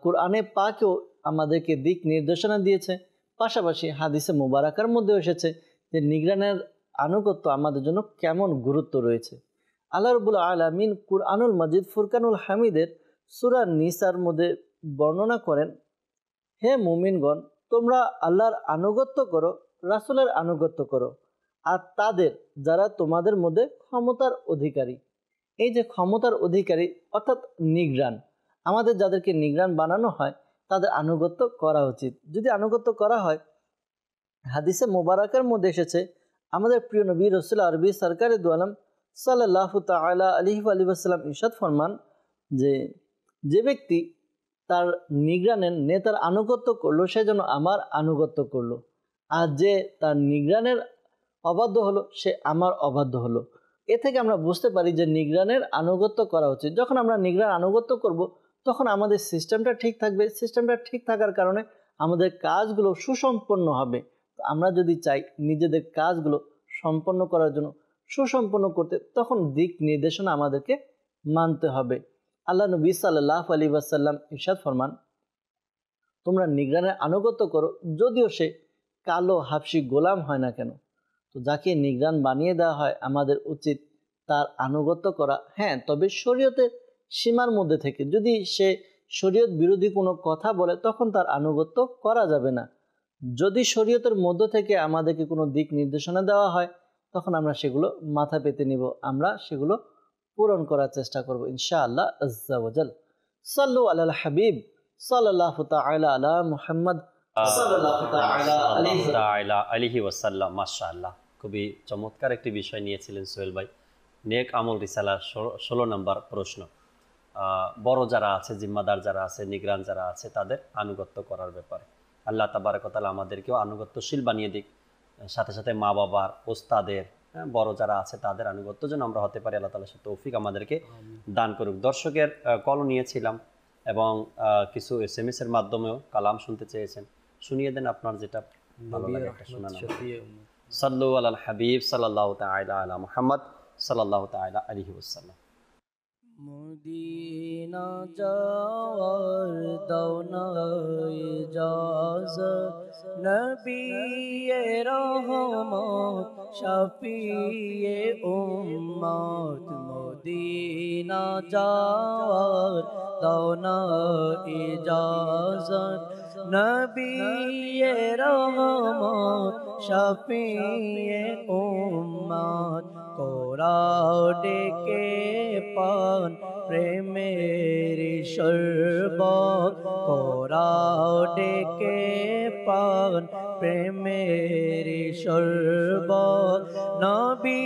কোরআনে পাকেও আমাদেরকে দিক নির্দেশনা দিয়েছে। পাশাপাশি হাদিসে মুবারাকার মধ্যেও এসেছে যে নিগরানের আনুগত্য আমাদের জন্য কেমন গুরুত্ব রয়েছে। আল্লাহ রবুল আলমিন কুরআনুল মজিদ ফুরকানুল হামিদের সুরা নিসার মধ্যে বর্ণনা করেন, হে মুমিনগণ, তোমরা আল্লাহর আনুগত্য করো, রাসুলের আনুগত্য করো, আর তাদের যারা তোমাদের মধ্যে ক্ষমতার অধিকারী। এই যে ক্ষমতার অধিকারী, অর্থাৎ নিগরান আমাদের যাদেরকে নিগরান বানানো হয়, তাদের আনুগত্য করা উচিত। যদি আনুগত্য করা হয়, হাদিসে মোবারকের মধ্যে এসেছে, আমাদের প্রিয় নবী রসুল আরবি সরকারি দোয়ালাম সাল্লাহ তালা আলহি আলী আসসালাম ইরশাদ ফরমান যে যে ব্যক্তি তার নিগরানের নেতার আনুগত্য করল, সে যেন আমার আনুগত্য করল। আর যে তার নিগরানের অবাধ্য হলো, সে আমার অবাধ্য হলো। এ থেকে আমরা বুঝতে পারি যে নিগরানের আনুগত্য করা উচিত। যখন আমরা নিগরান আনুগত্য করব তখন আমাদের সিস্টেমটা ঠিক থাকবে। সিস্টেমটা ঠিক থাকার কারণে আমাদের কাজগুলো সুসম্পন্ন হবে। আমরা যদি চাই নিজেদের কাজগুলো সম্পন্ন করার জন্য সুসম্পন্ন করতে, তখন দিক নির্দেশনা আমাদেরকে মানতে হবে। আল্লাহ নবী সাল্লাহ আলী ওয়াসাল্লাম ইরশাদ ফরমান, তোমরা নিগরানের আনুগত্য করো, যদিও সে কালো, হাফসি, গোলাম হয় না কেন? তো যাকে নিগরান বানিয়ে দেওয়া হয় আমাদের উচিত তার আনুগত্য করা। হ্যাঁ তবে শরীয়তের সীমার মধ্যে থেকে। যদি সে শরীয়ত বিরোধী কোনো কথা বলে, তখন তার আনুগত্য করা যাবে না। যদি শরীয়তের মধ্য থেকে আমাদেরকে কোনো দিক নির্দেশনা দেওয়া হয়, তখন আমরা সেগুলো মাথা পেতে নিব। আমরা সেগুলো পূরণ করার চেষ্টা করব, ইনশাআল্লাহ আজ্জাওয়াজাল সাল্লু আলাল হাবিব সাল্লাহ তাআলা আলা মুহাম্মদ। আলিহি খুবই চমৎকার একটি বিষয় নিয়েছিলেন সোহেল ভাই। নেক আমল রিসালার ষোলো- নম্বর প্রশ্ন। বড় যারা আছে জিম্মাদার যারা আছে নিগরান যারা আছে তাদের আনুগত্য করার ব্যাপারে। আল্লাহ তাবারকতালা আমাদেরকেও আনুগত্যশীল বানিয়ে দিক। সাথে সাথে মা বাবার ওস্তাদের হ্যাঁ, বড় যারা আছে তাদের আনুগত্য যেন আমরা হতে পারি আল্লাহ তালা সে তৌফিক আমাদেরকে দান করুক। দর্শকের কল নিয়েছিলাম এবং আহ, কিছু এস এম এস এর মাধ্যমেও কালাম শুনতে চেয়েছেন। শুনিয়ে দেন আপনার যেটা ভালো লাগে একটা শোনানো। সাল্লু আল হাবিব সাল্লাহ তাআলা আলা মুহাম্মদ সাল্লাহ তাআলা আলাইহি ওয়াসাল্লাম। মদিনা যাওয়ার দৌনায় জাজ নবী রহমত, শফিয়ে উম্মত। মদিনা যাওয়ার দৌনায় ইজাজত নবী রহমত, শফিয়ে উম্মত। কোরাও ডেকে পান প্রেমের সর্বত কোরাও ডেকে পান প্রেমের সর্বত নবী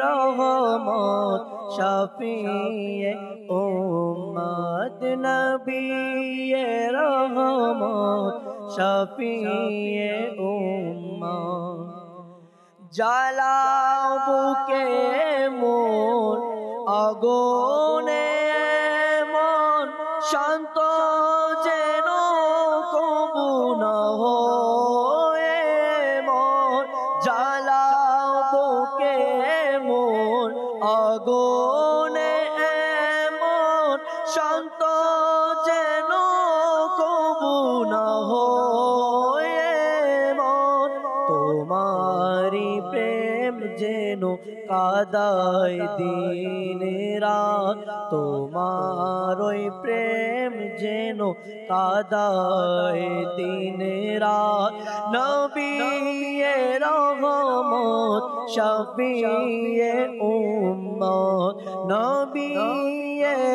রহমত শাফিয়ে উম্মত। নবী রহমত শাফিয়ে উম্মত। জ্বালাও বুকে মন আগুনে কাদায় দিন রাত। তোমার ওই প্রেম যেন কাদায় দিন রাত। নবী রহমত শফিয়ে উম্মত। নবী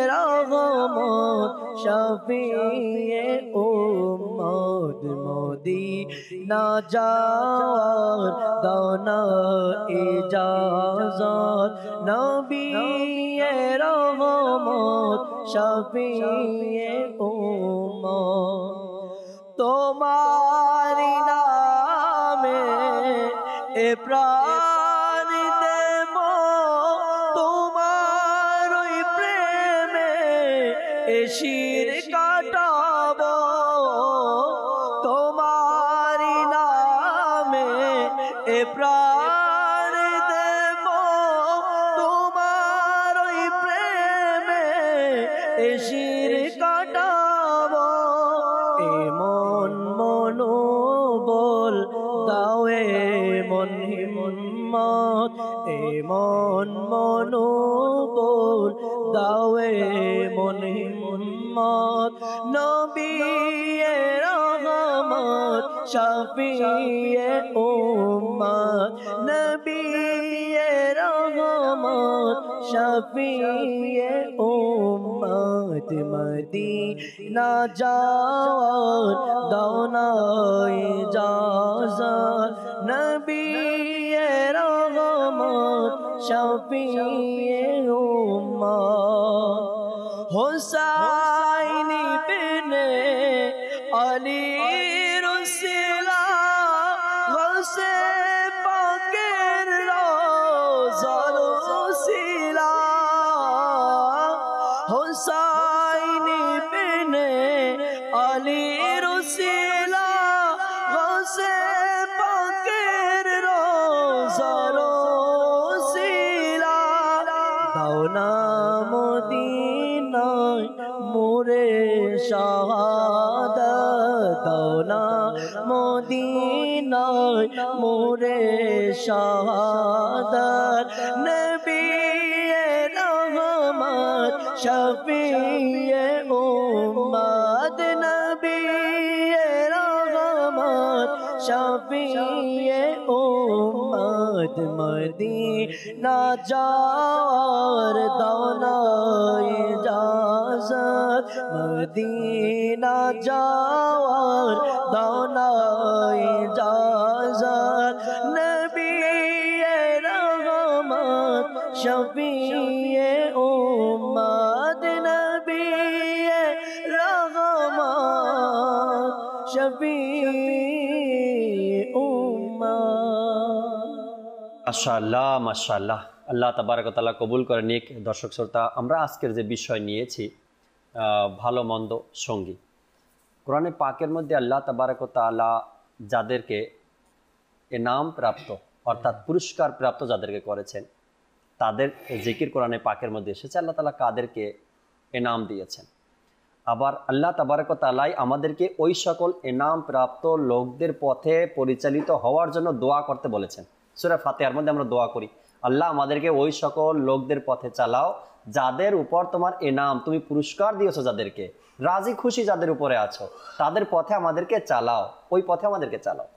রহমত শফিয়ে উম্মত। মোদি না যাওয়ার দনা ইজাজত নবী রহমত শফিয়ে উম্মত। তোমার নামে এ প্রাণ শফিয়ে উম্মত নবী রহমত শফিয়ে উম্মত মদিনা যাওয়ার দৌনায় জাজাত নবী রহমত শফিয়ে মদিনায় মোরে শাহাদ দাওনা মদিনায় মোরে শাহাদ নবী রহমত শফিয়ে উম্মত মদিনা যাওয়ার দৌনায় জাজত মদিনা যাওয়ার দৌনায় জাজত নবী রহমত শফিয়ে মাশাআল্লাহ মাশাআল্লাহ। আল্লাহ তাবারকতাল্লাহ কবুল করে নিক। দর্শক শ্রোতা, আমরা আজকের যে বিষয় নিয়েছি ভালো মন্দ সঙ্গী। কোরআনে পাকের মধ্যে আল্লাহ তাবারকতাল্লাহ যাদেরকে এনাম প্রাপ্ত, অর্থাৎ পুরস্কার প্রাপ্ত যাদেরকে করেছেন, তাদের জিকির কোরআনে পাকের মধ্যে এসেছে। আল্লাহ তালা কাদেরকে এনাম দিয়েছেন। আবার আল্লাহ তাবারক তালাই আমাদেরকে ওই সকল এনাম প্রাপ্ত লোকদের পথে পরিচালিত হওয়ার জন্য দোয়া করতে বলেছেন। সুরা ফাতেহার মধ্যে আমরা দোয়া করি। আল্লাহ আমাদেরকে ওই সকল লোকদের পথে চালাও, যাদের উপর তোমার এনাম তুমি পুরস্কার দিয়েছ যাদেরকে, রাজি খুশি যাদের উপরে আছো, তাদের পথে আমাদেরকে চালাও, ওই পথে আমাদেরকে চালাও।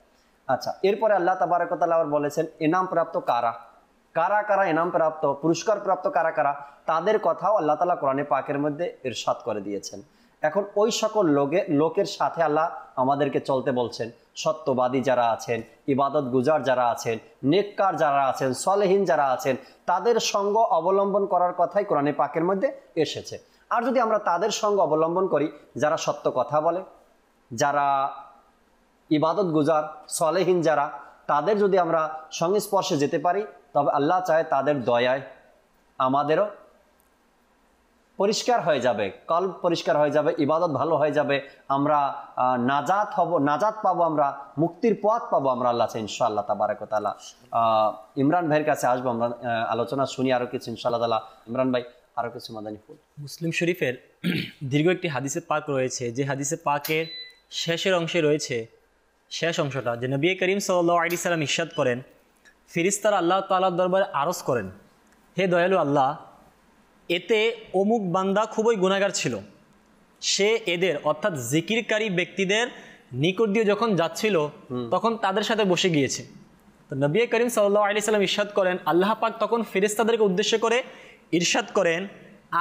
আচ্ছা এরপরে আল্লাহ তাবারকতাল্লাহ আবার বলেছেন, এনাম প্রাপ্ত কারা? কারা কারা এনাম প্রাপ্ত, পুরস্কার প্রাপ্ত কারা কারা? তাদের কথাও আল্লাহ তালা কোরআনে পাকের মধ্যে ইরশাদ করে দিয়েছেন। এখন ওই সকল লোকে লোকের সাথে আল্লাহ আমাদেরকে চলতে বলছেন। সত্যবাদী যারা আছেন, ইবাদত গুজার যারা আছেন, নেককার যারা আছেন, সলেহীন যারা আছেন, তাদের সঙ্গ অবলম্বন করার কথাই কোরআনে পাকের মধ্যে এসেছে। আর যদি আমরা তাদের সঙ্গ অবলম্বন করি, যারা সত্য কথা বলে, যারা ইবাদত গুজার, সলেহীন যারা, তাদের যদি আমরা সংস্পর্শে যেতে পারি, তবে আল্লাহ চায় তাদের দয়ায় আমাদেরও পরিষ্কার হয়ে যাবে কল পরিষ্কার হয়ে যাবে, ইবাদত ভালো হয়ে যাবে, আমরা নাজাত হব, নাজাত পাবো আমরা, মুক্তির পথ পাবো আমরা আল্লাহ ইনশাআল্লাহ তাবারক তালা ইমরান ভাইয়ের কাছে আসব আমরা আলোচনা শুনি আরও কিছু ইনশাআল্লাহ তালা ইমরান ভাই, আরও কিছু মাদানী ফুল। মুসলিম শরীফের দীর্ঘ একটি হাদিসে পাক রয়েছে, যে হাদিসে পাকের শেষের অংশে রয়েছে, শেষ অংশটা, যে নবী করিম সাল্লাহ আলি সাল্লাম ইস্বাদ করেন, ফিরিস্তার আল্লাহ তালার দরবারে আরজ করেন, হে দয়ালু আল্লাহ এতে অমুক বান্দা খুবই গুণাগার ছিল। সে এদের অর্থাৎ জিকিরকারী ব্যক্তিদের নিকট দিয়ে যখন যাচ্ছিল তখন তাদের সাথে বসে গিয়েছে। তো নবী করিম সাল্লাহ আলি সাল্লাম ইরশাদ করেন আল্লাহ পাক তখন ফেরেস্তাদেরকে উদ্দেশ্য করে ইরশাদ করেন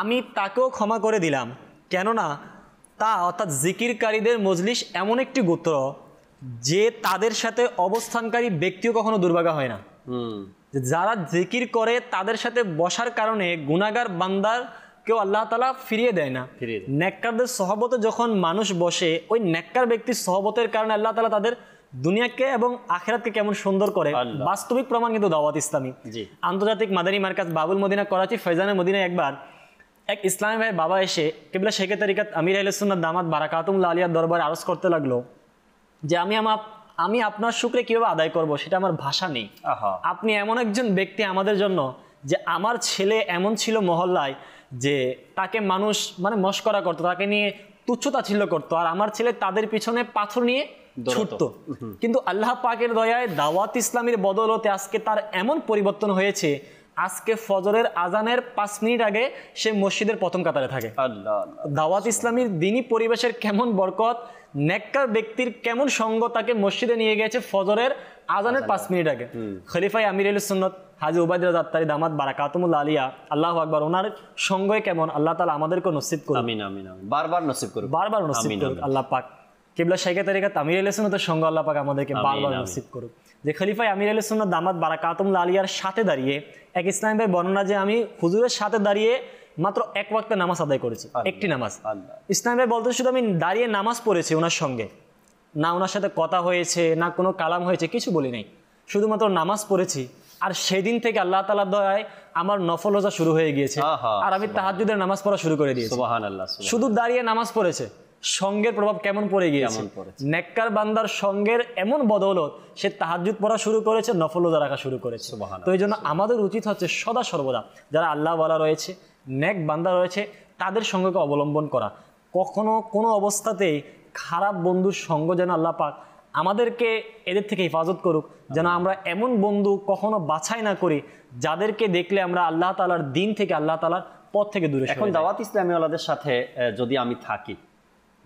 আমি তাকেও ক্ষমা করে দিলাম। কেননা তা অর্থাৎ জিকিরকারীদের মজলিস এমন একটি গোত্র যে তাদের সাথে অবস্থানকারী ব্যক্তিও কখনো দুর্ভাগা হয় না। যে যারা জিকির করে তাদের সাথে বসার কারণে গুনাগার বান্দার কেউ আল্লাহ তালা ফিরিয়ে দেয় না ফিরিয়ে। নেককারদের সহবতে যখন মানুষ বসে ওই নেককার ব্যক্তির সহবতের কারণে আল্লাহ তালা তাদের দুনিয়াকে এবং আখেরাতকে কেমন সুন্দর করে বাস্তবিক প্রমাণ কিন্তু দাওয়াত ইসলামী। আন্তর্জাতিক মাদানী মার্কাজ বাবুল মদিনা করাচি ফৈজানের মদিনায় একবার এক ইসলামী ভাই বাবা এসে কেবলা শেখে তারিকাত আমির আলসুন্নার দামাত বারাকাতুল্লাহ আলিয়ার দরবারে আরজ করতে লাগল যে আমি আমার আমি আপনার শুক্রে কীভাবে আদায় করব সেটা আমার ভাষা নেই। আহা। আপনি এমন একজন ব্যক্তি আমাদের জন্য যে আমার ছেলে এমন ছিল মহল্লায় যে তাকে মানুষ মানে মস্করা করতো তাকে নিয়ে তুচ্ছতা ছিল করতো আর আমার ছেলে তাদের পিছনে পাথর নিয়ে ছুটত। কিন্তু আল্লাহ পাকের দয়ায় দাওয়াত ইসলামের বদলতে আজকে তার এমন পরিবর্তন হয়েছে আজকে ফজরের আজানের পাঁচ মিনিট আগে সে মসজিদের প্রথম কাতারে থাকে। দাওয়াত ইসলামীর দিনী পরিবেশের কেমন বরকত নেককার ব্যক্তির কেমন সঙ্গ তাকে মসজিদে নিয়ে গেছে ফজরের আজানের পাঁচ মিনিট আগে। খলিফাই আমির আল সুন্নত হাজি উবায়দুল দাত্তারি দামাত বারাকাতুমুল্লা আলিয়া আল্লাহ আকবর ওনার সঙ্গে কেমন? আল্লাহ তালা আমাদেরকে নসিব করুন আমিন আমিন বারবার নসিব করুন বারবার নসিব আমিন। আল্লাহ পাক। কেবলা শেখে তারিকা তামির আল সুন্নতের সঙ্গে আল্লাহ পাক আমাদেরকে বারবার। নসিব করুক। যে খলিফাই আমির আল সুন্নত দামাত বারাকাতুমুল্লা আলিয়ার সাথে দাঁড়িয়ে এক ইসলাম ভাই বর্ণনা যে আমি হুজুরের সাথে দাঁড়িয়ে মাত্র এক ওয়াক্তে নামাজ আদায় করেছি একটি নামাজ। ইসলাম ভাই বলতে শুধু আমি দাঁড়িয়ে নামাজ পড়েছি ওনার সঙ্গে। না ওনার সাথে কথা হয়েছে না কোনো কালাম হয়েছে কিছু বলি নাই। শুধুমাত্র নামাজ পড়েছি আর সেদিন থেকে আল্লাহ তালার দয়ায় আমার নফল রোজা শুরু হয়ে গিয়েছে। আর আমি তাহাজুদের নামাজ পড়া শুরু করে দিয়েছি। শুধু দাঁড়িয়ে নামাজ পড়েছে সঙ্গের প্রভাব কেমন পড়ে গিয়েছে? নেককার বান্দার সঙ্গের এমন বদৌলত সে তাহাজুদ পড়া শুরু করেছে নফল রোজা রাখা শুরু করেছে। তো এই জন্য আমাদের উচিত হচ্ছে সদা সর্বদা যারা আল্লাহ বলা রয়েছে নেক বান্দা রয়েছে তাদের সঙ্গকে অবলম্বন করা। কখনো কোনো অবস্থাতেই খারাপ বন্ধুর সঙ্গ যেন আল্লাহ পাক আমাদেরকে এদের থেকে হেফাজত করুক যেন আমরা এমন বন্ধু কখনো বাছাই না করি যাদেরকে দেখলে আমরা আল্লাহ তালার দিন থেকে আল্লাহ তালার পথ থেকে দূরে এখন দাওয়াত ইসলামীওয়ালাদের সাথে যদি আমি থাকি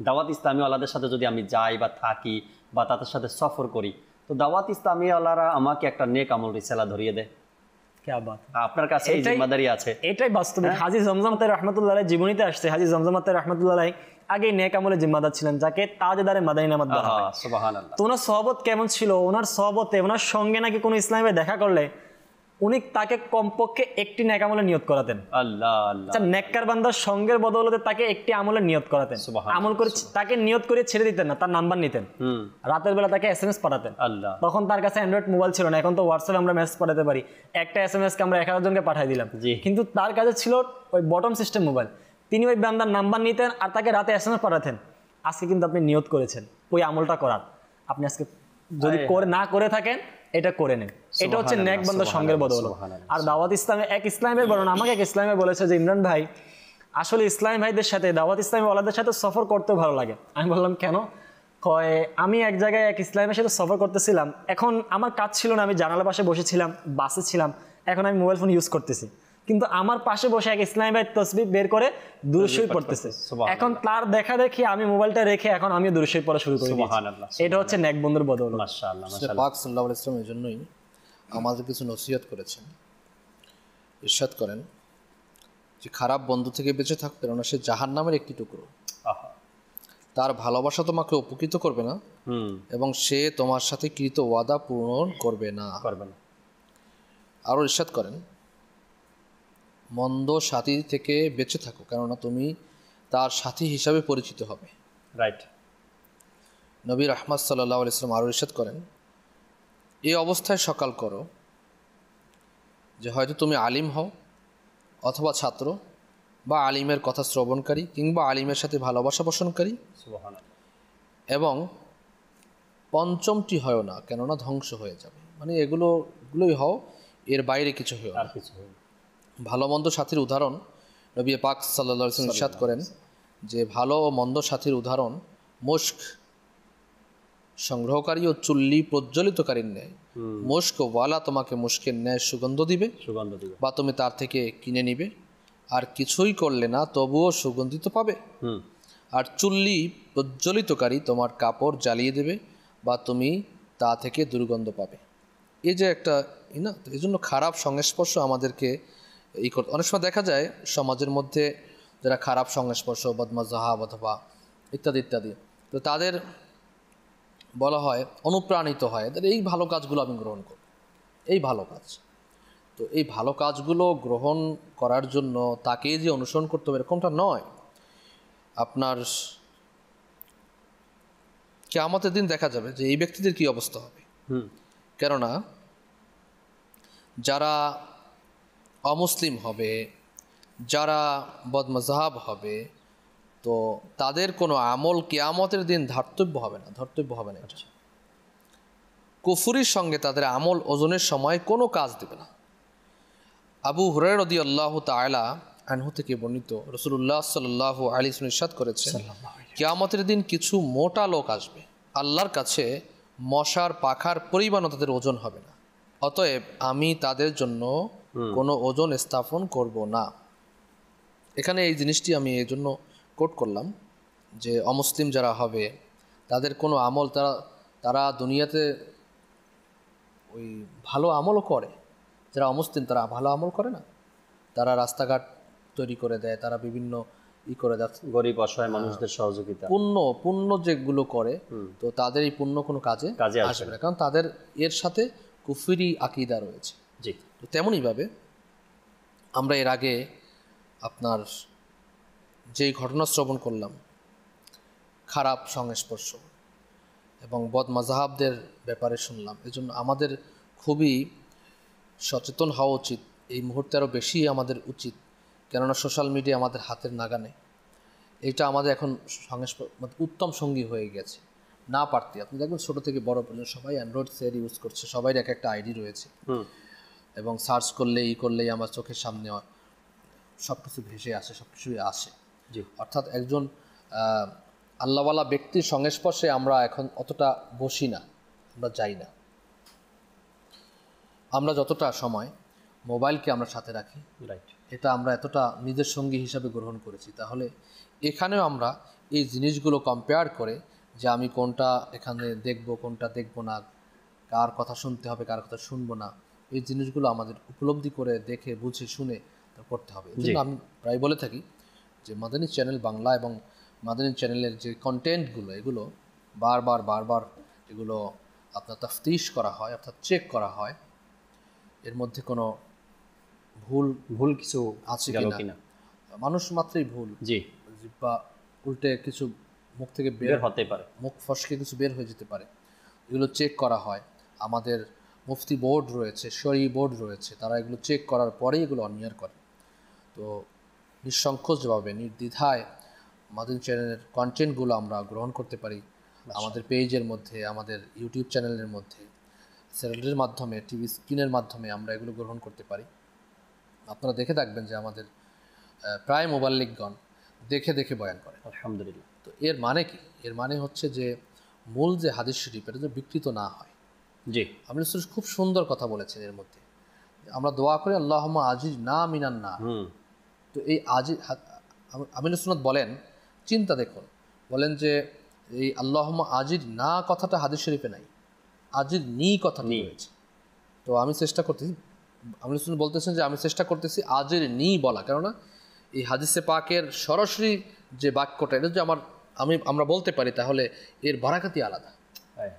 দাওয়াত ইসলামীওয়ালাদের সাথে যদি আমি যাই বা থাকি বা তাদের সাথে সফর করি তো দাওয়াত ইসলামীওয়ালারা আমাকে একটা নেক আমল রিসালা ধরিয়ে দেয়। আপনার কাছে এই জিম্মাদারি আছে। এটাই বাস্তবিক হাজি জমজমাতে রহমতুল্লাহ জীবনীতে আসছে। হাজি জমজমাতে রহমতুল্লাহ আগে নেক আমলে জিম্মাদার ছিলেন যাকে তাজেদারে মাদানী নামাজ বলা হয়। তো ওনার সহবত কেমন ছিল? ওনার সহবতে ওনার সঙ্গে নাকি কোনো ইসলামে দেখা করলে উনি তাকে কমপক্ষে একটি নেক আমলে নিয়ত করাতেন। আল্লাহ আচ্ছা নেককার বান্দার সঙ্গের বদলতে তাকে একটি আমলে নিয়ত করাতেন। আমল করে তাকে নিয়ত করে ছেড়ে দিতেন না তার নাম্বার নিতেন। রাতের বেলা তাকে এস এম এস পাঠাতেন। আল্লাহ। তখন তার কাছে অ্যান্ড্রয়েড মোবাইল ছিল না এখন তো হোয়াটসঅ্যাপে আমরা মেসেজ পাঠাতে পারি। একটা এস এম এস কে আমরা এক হাজার জনকে পাঠিয়ে দিলাম। কিন্তু তার কাছে ছিল ওই বটম সিস্টেম মোবাইল তিনি ওই বান্দার নাম্বার নিতেন আর তাকে রাতে এস এম এস পাঠাতেন। আজকে কিন্তু আপনি নিয়ত করেছেন ওই আমলটা করার। আপনি আজকে যদি করে না করে থাকেন এটা করে নেন। এটা হচ্ছে নেক ন্যাক বান্দার সঙ্গের বদল আর দাওয়াত ইসলামে এক ইসলামের বলুন আমাকে এক ইসলামে বলেছে যে ইমরান ভাই আসলে ইসলামী ভাইদের সাথে দাওয়াত ইসলামী ওয়ালাদের সাথে সফর করতে ভালো লাগে। আমি বললাম কেন? কয় আমি এক জায়গায় এক ইসলামের সাথে সফর করতেছিলাম। এখন আমার কাজ ছিল না আমি জানালার পাশে বসেছিলাম বাসে ছিলাম। এখন আমি মোবাইল ফোন ইউজ করতেছি। কিন্তু আমার পাশে বসে এক ইসলামী ভাই তসবি বের করে দূরশই পড়তেছে। এখন তার দেখা দেখি আমি মোবাইলটা রেখে এখন আমি দূরশই পড়া শুরু করে এটা হচ্ছে ন্যাক বন্ধুর বদল মাশাআল্লাহ মাশাআল্লাহ। পাক সাল্লাহ ইসলামের জন্যই আমাদের কিছু নসিহত করেছেন। ইরশাদ করেন যে খারাপ বন্ধু থেকে বেঁচে থাক কেননা সে জাহান নামের একটি টুকরো। তার ভালোবাসা তোমাকে উপকৃত করবে না হুম। এবং সে তোমার সাথে কৃত ওয়াদা পূরণ করবে না। করবেন আরও ইরশাদ করেন মন্দ সাথী থেকে বেঁচে থাকো কেননা তুমি তার সাথী হিসাবে পরিচিত হবে। রাইট নবীর রহমত সাল্লাহ ইসলাম আরও ইরশাদ করেন এই অবস্থায় সকাল করো যে হয়তো তুমি আলিম হও অথবা ছাত্র বা আলিমের কথা শ্রবণকারী কিংবা আলিমের সাথে ভালোবাসা পোষণকারী এবং পঞ্চমটি হয় না কেননা ধ্বংস হয়ে যাবে। মানে এগুলো এগুলোই হও এর বাইরে কিছু হয়েও না। ভালো মন্দ সাথীর উদাহরণ নবী পাক সাল্লা ইরশাদ করেন যে ভালো ও মন্দ সাথীর উদাহরণ মুস্ক সংগ্রহকারী ও চুল্লি প্রজ্বলিতকারীর ন্যায়। মুস্ক ওয়ালা তোমাকে মুস্কের ন্যায় সুগন্ধ দিবে সুগন্ধ দিবে। বা তুমি তার থেকে কিনে নিবে। আর কিছুই করলে না তবুও সুগন্ধিত পাবে। আর চুল্লি প্রজ্বলিতকারী তোমার কাপড় জ্বালিয়ে দেবে বা তুমি তা থেকে দুর্গন্ধ পাবে। এই যে একটা না এই জন্য খারাপ সংস্পর্শ আমাদেরকে এই করতে অনেক সময় দেখা যায় সমাজের মধ্যে যারা খারাপ সংস্পর্শ বদমাজাহাব অথবা ইত্যাদি ইত্যাদি তো তাদের বলা হয় অনুপ্রাণিত হয় এদের এই ভালো কাজগুলো আমি গ্রহণ করব। এই ভালো কাজ। তো এই ভালো কাজগুলো গ্রহণ করার জন্য তাকে যে অনুসরণ করতে হবে এরকমটা নয়। আপনার কেয়ামতের দিন দেখা যাবে যে এই ব্যক্তিদের কি অবস্থা হবে। হুম। কেননা যারা অমুসলিম হবে যারা বদমজাহাব হবে তো তাদের কোনো আমল কেয়ামতের দিন ধার্তব্য হবে না ধর্তব্য হবে না এটা। কুফুরির সঙ্গে তাদের আমল ওজনের সময় কোনো কাজ দেবে না। আবু হুরায়রদি আল্লাহ তায়লা আনহু থেকে বর্ণিত রসুল্লাহ সাল্লাহ আলী ইসাদ করেছেন কেয়ামতের দিন কিছু মোটা লোক আসবে আল্লাহর কাছে মশার পাখার পরিমাণও তাদের ওজন হবে না। অতএব আমি তাদের জন্য কোনো ওজন স্থাপন করব না। এখানে এই জিনিসটি আমি এই জন্য কোট করলাম যে অমুসলিম যারা হবে তাদের কোনো আমল তারা তারা দুনিয়াতে ওই ভালো আমলও করে। যারা অমুসলিম তারা ভালো আমল করে না। তারা রাস্তাঘাট তৈরি করে দেয় তারা বিভিন্ন ই করে দেয়। গরিব অসহায় মানুষদের সহযোগিতা। পুণ্য পুণ্য যেগুলো করে তো তাদের এই পুণ্য কোনো কাজে কাজে আসবে না। কারণ তাদের এর সাথে কুফিরি আকিদা রয়েছে। জি। তো তেমনইভাবে আমরা এর আগে আপনার যেই ঘটনা শ্রবণ করলাম খারাপ সংস্পর্শ এবং বদ মাজাহাবদের ব্যাপারে শুনলাম এজন্য আমাদের খুবই সচেতন হওয়া উচিত এই মুহূর্তে আরও বেশি আমাদের উচিত কেননা সোশ্যাল মিডিয়া আমাদের হাতের নাগানে। এটা আমাদের এখন মানে উত্তম সঙ্গী হয়ে গেছে। না পারতে আপনি দেখবেন ছোটো থেকে বড় পর্যন্ত সবাই অ্যান্ড্রয়েড সেট ইউজ করছে সবাই এক একটা আইডি রয়েছে। এবং সার্চ করলে ই করলেই আমার চোখের সামনে সব কিছু ভেসে আসে সব কিছুই আসে। জি। অর্থাৎ একজন আল্লাহওয়ালা ব্যক্তির সংস্পর্শে আমরা এখন অতটা বসি না আমরা যাই না। আমরা যতটা সময় মোবাইলকে আমরা সাথে রাখি রাইট এটা আমরা এতটা নিজের সঙ্গী হিসাবে গ্রহণ করেছি। তাহলে এখানেও আমরা এই জিনিসগুলো কম্পেয়ার করে যে আমি কোনটা এখানে দেখব কোনটা দেখব না কার কথা শুনতে হবে কার কথা শুনব না এই জিনিসগুলো আমাদের উপলব্ধি করে দেখে বুঝে শুনে করতে হবে। এই আমি প্রায় বলে থাকি যে মাদানী চ্যানেল বাংলা এবং মাদানী চ্যানেলের যে কন্টেন্টগুলো এগুলো বারবার বারবার এগুলো আপনার তাফতিশ করা হয় অর্থাৎ চেক করা হয়। এর মধ্যে কোনো ভুল ভুল কিছু আছে কিনা? মানুষ মাত্রই ভুল। জি। বা উল্টে কিছু মুখ থেকে বের হতে পারে। মুখ ফসকে কিছু বের হয়ে যেতে পারে। এগুলো চেক করা হয়। আমাদের মুফতি বোর্ড রয়েছে শরী বোর্ড রয়েছে তারা এগুলো চেক করার পরেই এগুলো অনিয়ার করে। তো নিঃসংকোচভাবে নির্দ্বিধায় মাদিন চ্যানেলের কন্টেন্টগুলো আমরা গ্রহণ করতে পারি। আমাদের পেজের মধ্যে আমাদের ইউটিউব চ্যানেলের মধ্যে চ্যানেলের মাধ্যমে টিভি স্ক্রিনের মাধ্যমে আমরা এগুলো গ্রহণ করতে পারি। আপনারা দেখে থাকবেন যে আমাদের প্রায় মোবাল্লিকগণ দেখে দেখে বয়ান করে। আলহামদুলিল্লাহ। তো এর মানে কি? এর মানে হচ্ছে যে মূল যে হাদিস শরীফ এটা যেন বিকৃত না হয়। জি। আপনি খুব সুন্দর কথা বলেছেন এর মধ্যে। আমরা দোয়া করি আল্লাহ আজিজ না মিনান না। তো এই আজি আমিন সুনত বলেন চিন্তা দেখুন বলেন যে এই আল্লাহ আজির না কথাটা হাদিস শরীফে নাই। আজির নি কথাটা নি। রয়েছে। তো আমি চেষ্টা করতেছি আমিন সুনত বলতেছেন যে আমি চেষ্টা করতেছি আজির নি বলা। কেননা এই হাদিসে পাকের সরাসরি যে বাক্যটা এটা যদি আমার আমি আমরা বলতে পারি তাহলে এর বারাকাতি আলাদা।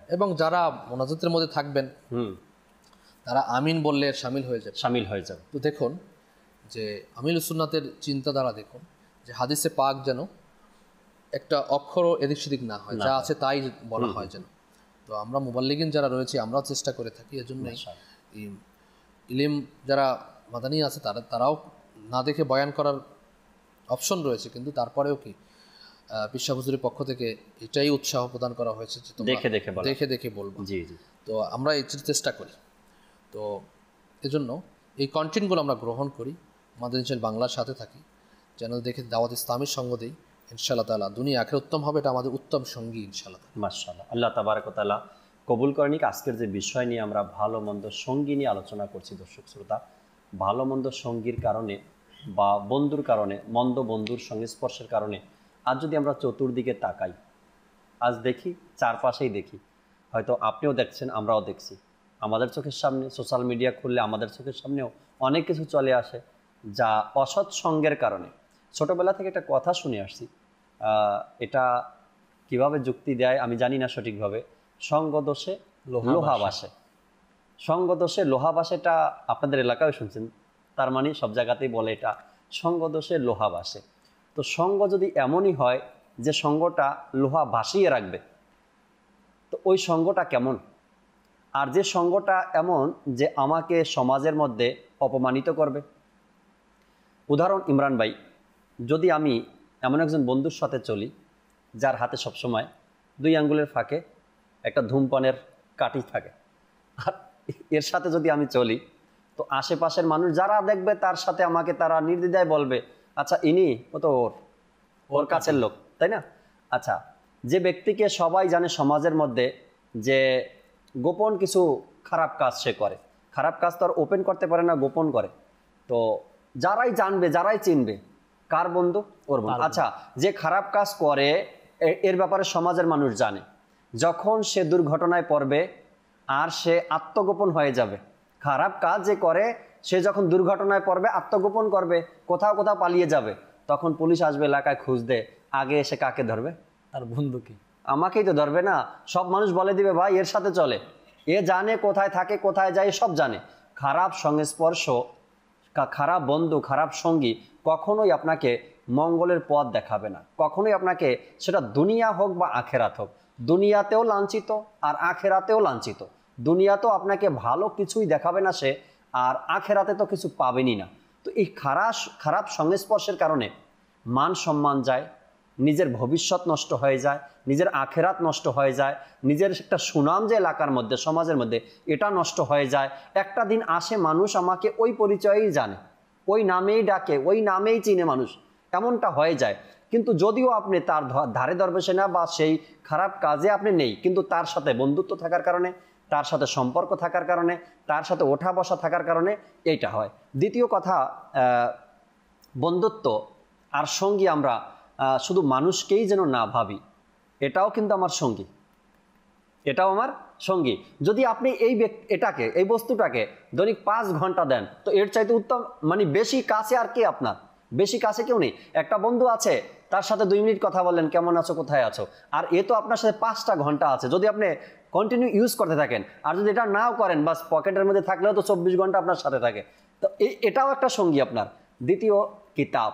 এবং যারা মোনাজাতের মধ্যে থাকবেন হুম। তারা আমিন বললে সামিল হয়ে যাবে। সামিল হয়ে যাবে। তো দেখুন যে আমিল সুন্নাতের চিন্তাধারা দেখুন যে হাদিসে পাক যেন একটা অক্ষরও এদিক সেদিক না হয় যা আছে তাই বলা হয় যেন। তো আমরা মোবাল্লিগিন যারা রয়েছে আমরাও চেষ্টা করে থাকি এজন্যই। ইলিম যারা মাদানি আছে তারা তারাও না দেখে বয়ান করার অপশন রয়েছে কিন্তু তারপরেও কি পিসা হুজুরের পক্ষ থেকে এটাই উৎসাহ প্রদান করা হয়েছে যে দেখে দেখে। দেখে দেখে বলব। জি জি। তো আমরা এই চেষ্টা করি। তো এজন্য এই কন্টেন্টগুলো আমরা গ্রহণ করি আমাদের চ্যানেল বাংলার সাথে থাকি চ্যানেল দেখে দাওয়াত ইসলামের সঙ্গ দিই ইনশাআল্লাহ তালা দুনিয়া আখের উত্তম হবে এটা আমাদের উত্তম সঙ্গী ইনশাআল্লাহ তাআলা। মাশাআল্লাহ। আল্লাহ তাবারকতালা কবুল করেনিক আজকের যে বিষয় নিয়ে আমরা ভালো মন্দ সঙ্গী নিয়ে আলোচনা করছি দর্শক শ্রোতা ভালো মন্দ সঙ্গীর কারণে বা বন্ধুর কারণে মন্দ বন্ধুর সংস্পর্শের কারণে আজ যদি আমরা চতুর্দিকে তাকাই আজ দেখি চারপাশেই দেখি হয়তো আপনিও দেখছেন আমরাও দেখছি। আমাদের চোখের সামনে সোশ্যাল মিডিয়া খুললে আমাদের চোখের সামনেও অনেক কিছু চলে আসে যা অসৎ সঙ্গের কারণে। ছোটোবেলা থেকে একটা কথা শুনে আসছি এটা কীভাবে যুক্তি দেয় আমি জানি না সঠিকভাবে। সঙ্গ দোষে লোহা বাসে। সঙ্গ দোষে লোহা বাসেটা আপনাদের এলাকায় শুনছেন তার মানে সব জায়গাতেই বলে এটা সঙ্গ দোষে লোহা বাসে। তো সঙ্গ যদি এমনই হয় যে সঙ্গটা লোহা ভাসিয়ে রাখবে, তো ওই সঙ্গটা কেমন? আর যে সঙ্গটা এমন যে আমাকে সমাজের মধ্যে অপমানিত করবে? উদাহরণ ইমরান ভাই, যদি আমি এমন একজন বন্ধুর সাথে চলি, যার হাতে সবসময় দুই আঙ্গুলের ফাঁকে একটা ধূমপানের কাঠি থাকে, আর এর সাথে যদি আমি চলি, তো আশেপাশের মানুষ যারা দেখবে তার সাথে আমাকে তারা নির্দ্বিধায় বলবে আচ্ছা ইনি ও তো ওর। ওর কাছের লোক তাই না? আচ্ছা যে ব্যক্তিকে সবাই জানে সমাজের মধ্যে যে গোপন কিছু খারাপ কাজ সে করে। খারাপ কাজ তো আর ওপেন করতে পারে না গোপন করে। তো যারাই জানবে যারাই চিনবে কার বন্ধু? ওর বন্ধু। আচ্ছা যে খারাপ কাজ করে এর ব্যাপারে সমাজের মানুষ জানে। যখন সে দুর্ঘটনায় পড়বে আর সে আত্মগোপন হয়ে যাবে খারাপ কাজ যে করে সে যখন দুর্ঘটনায় পড়বে আত্মগোপন করবে কোথাও কোথাও পালিয়ে যাবে তখন পুলিশ আসবে এলাকায় খুঁজতে আগে এসে কাকে ধরবে? তার বন্ধুকে আমাকেই তো ধরবে না। সব মানুষ বলে দিবে ভাই এর সাথে চলে। এ জানে কোথায় থাকে কোথায় যায় সব জানে। খারাপ সংস্পর্শ খারাপ বন্ধু খারাপ সঙ্গী কখনোই আপনাকে মঙ্গলের পথ দেখাবে না। কখনোই আপনাকে সেটা দুনিয়া হোক বা আখেরাত হোক দুনিয়াতেও লাঞ্ছিত আর আখেরাতেও লাঞ্ছিত। দুনিয়াতেও আপনাকে ভালো কিছুই দেখাবে না সে আর আখেরাতে তো কিছু পাবেনই না। তো এই খারাপ খারাপ সংস্পর্শের কারণে মান সম্মান যায়, নিজের ভবিষ্যৎ নষ্ট হয়ে যায়, নিজের আখেরাত নষ্ট হয়ে যায়, নিজের একটা সুনাম যে এলাকার মধ্যে, সমাজের মধ্যে, এটা নষ্ট হয়ে যায়। একটা দিন আসে মানুষ আমাকে ওই পরিচয়েই জানে, ওই নামেই ডাকে, ওই নামেই চিনে মানুষ, এমনটা হয়ে যায়। কিন্তু যদিও আপনি তার ধারে দরবেশে না বা সেই খারাপ কাজে আপনি নেই, কিন্তু তার সাথে বন্ধুত্ব থাকার কারণে তার সাথে সম্পর্ক থাকার কারণে, তার সাথে ওঠা বসা থাকার কারণে এইটা হয়। দ্বিতীয় কথা বন্ধুত্ব আর সঙ্গী আমরা শুধু মানুষকেই যেন না ভাবি, এটাও কিন্তু আমার সঙ্গী। এটাও আমার সঙ্গী। যদি আপনি এই এটাকে, এই বস্তুটাকে দৈনিক পাঁচ ঘণ্টা দেন, তো এর চাইতে উত্তম মানে বেশি কাছে আর কে আপনার? বেশি কাছে কেউ নেই। একটা বন্ধু আছে, তার সাথে দুই মিনিট কথা বললেন, কেমন আছো? কোথায় আছো? আর এ তো আপনার সাথে পাঁচটা ঘণ্টা আছে। যদি আপনি কন্টিনিউ ইউজ করতে থাকেন। আর যদি এটা নাও করেন, বাস পকেটের মধ্যে থাকলেও তো চব্বিশ ঘণ্টা আপনার সাথে থাকে। তো এই, এটাও একটা সঙ্গী আপনার। দ্বিতীয়, কিতাব।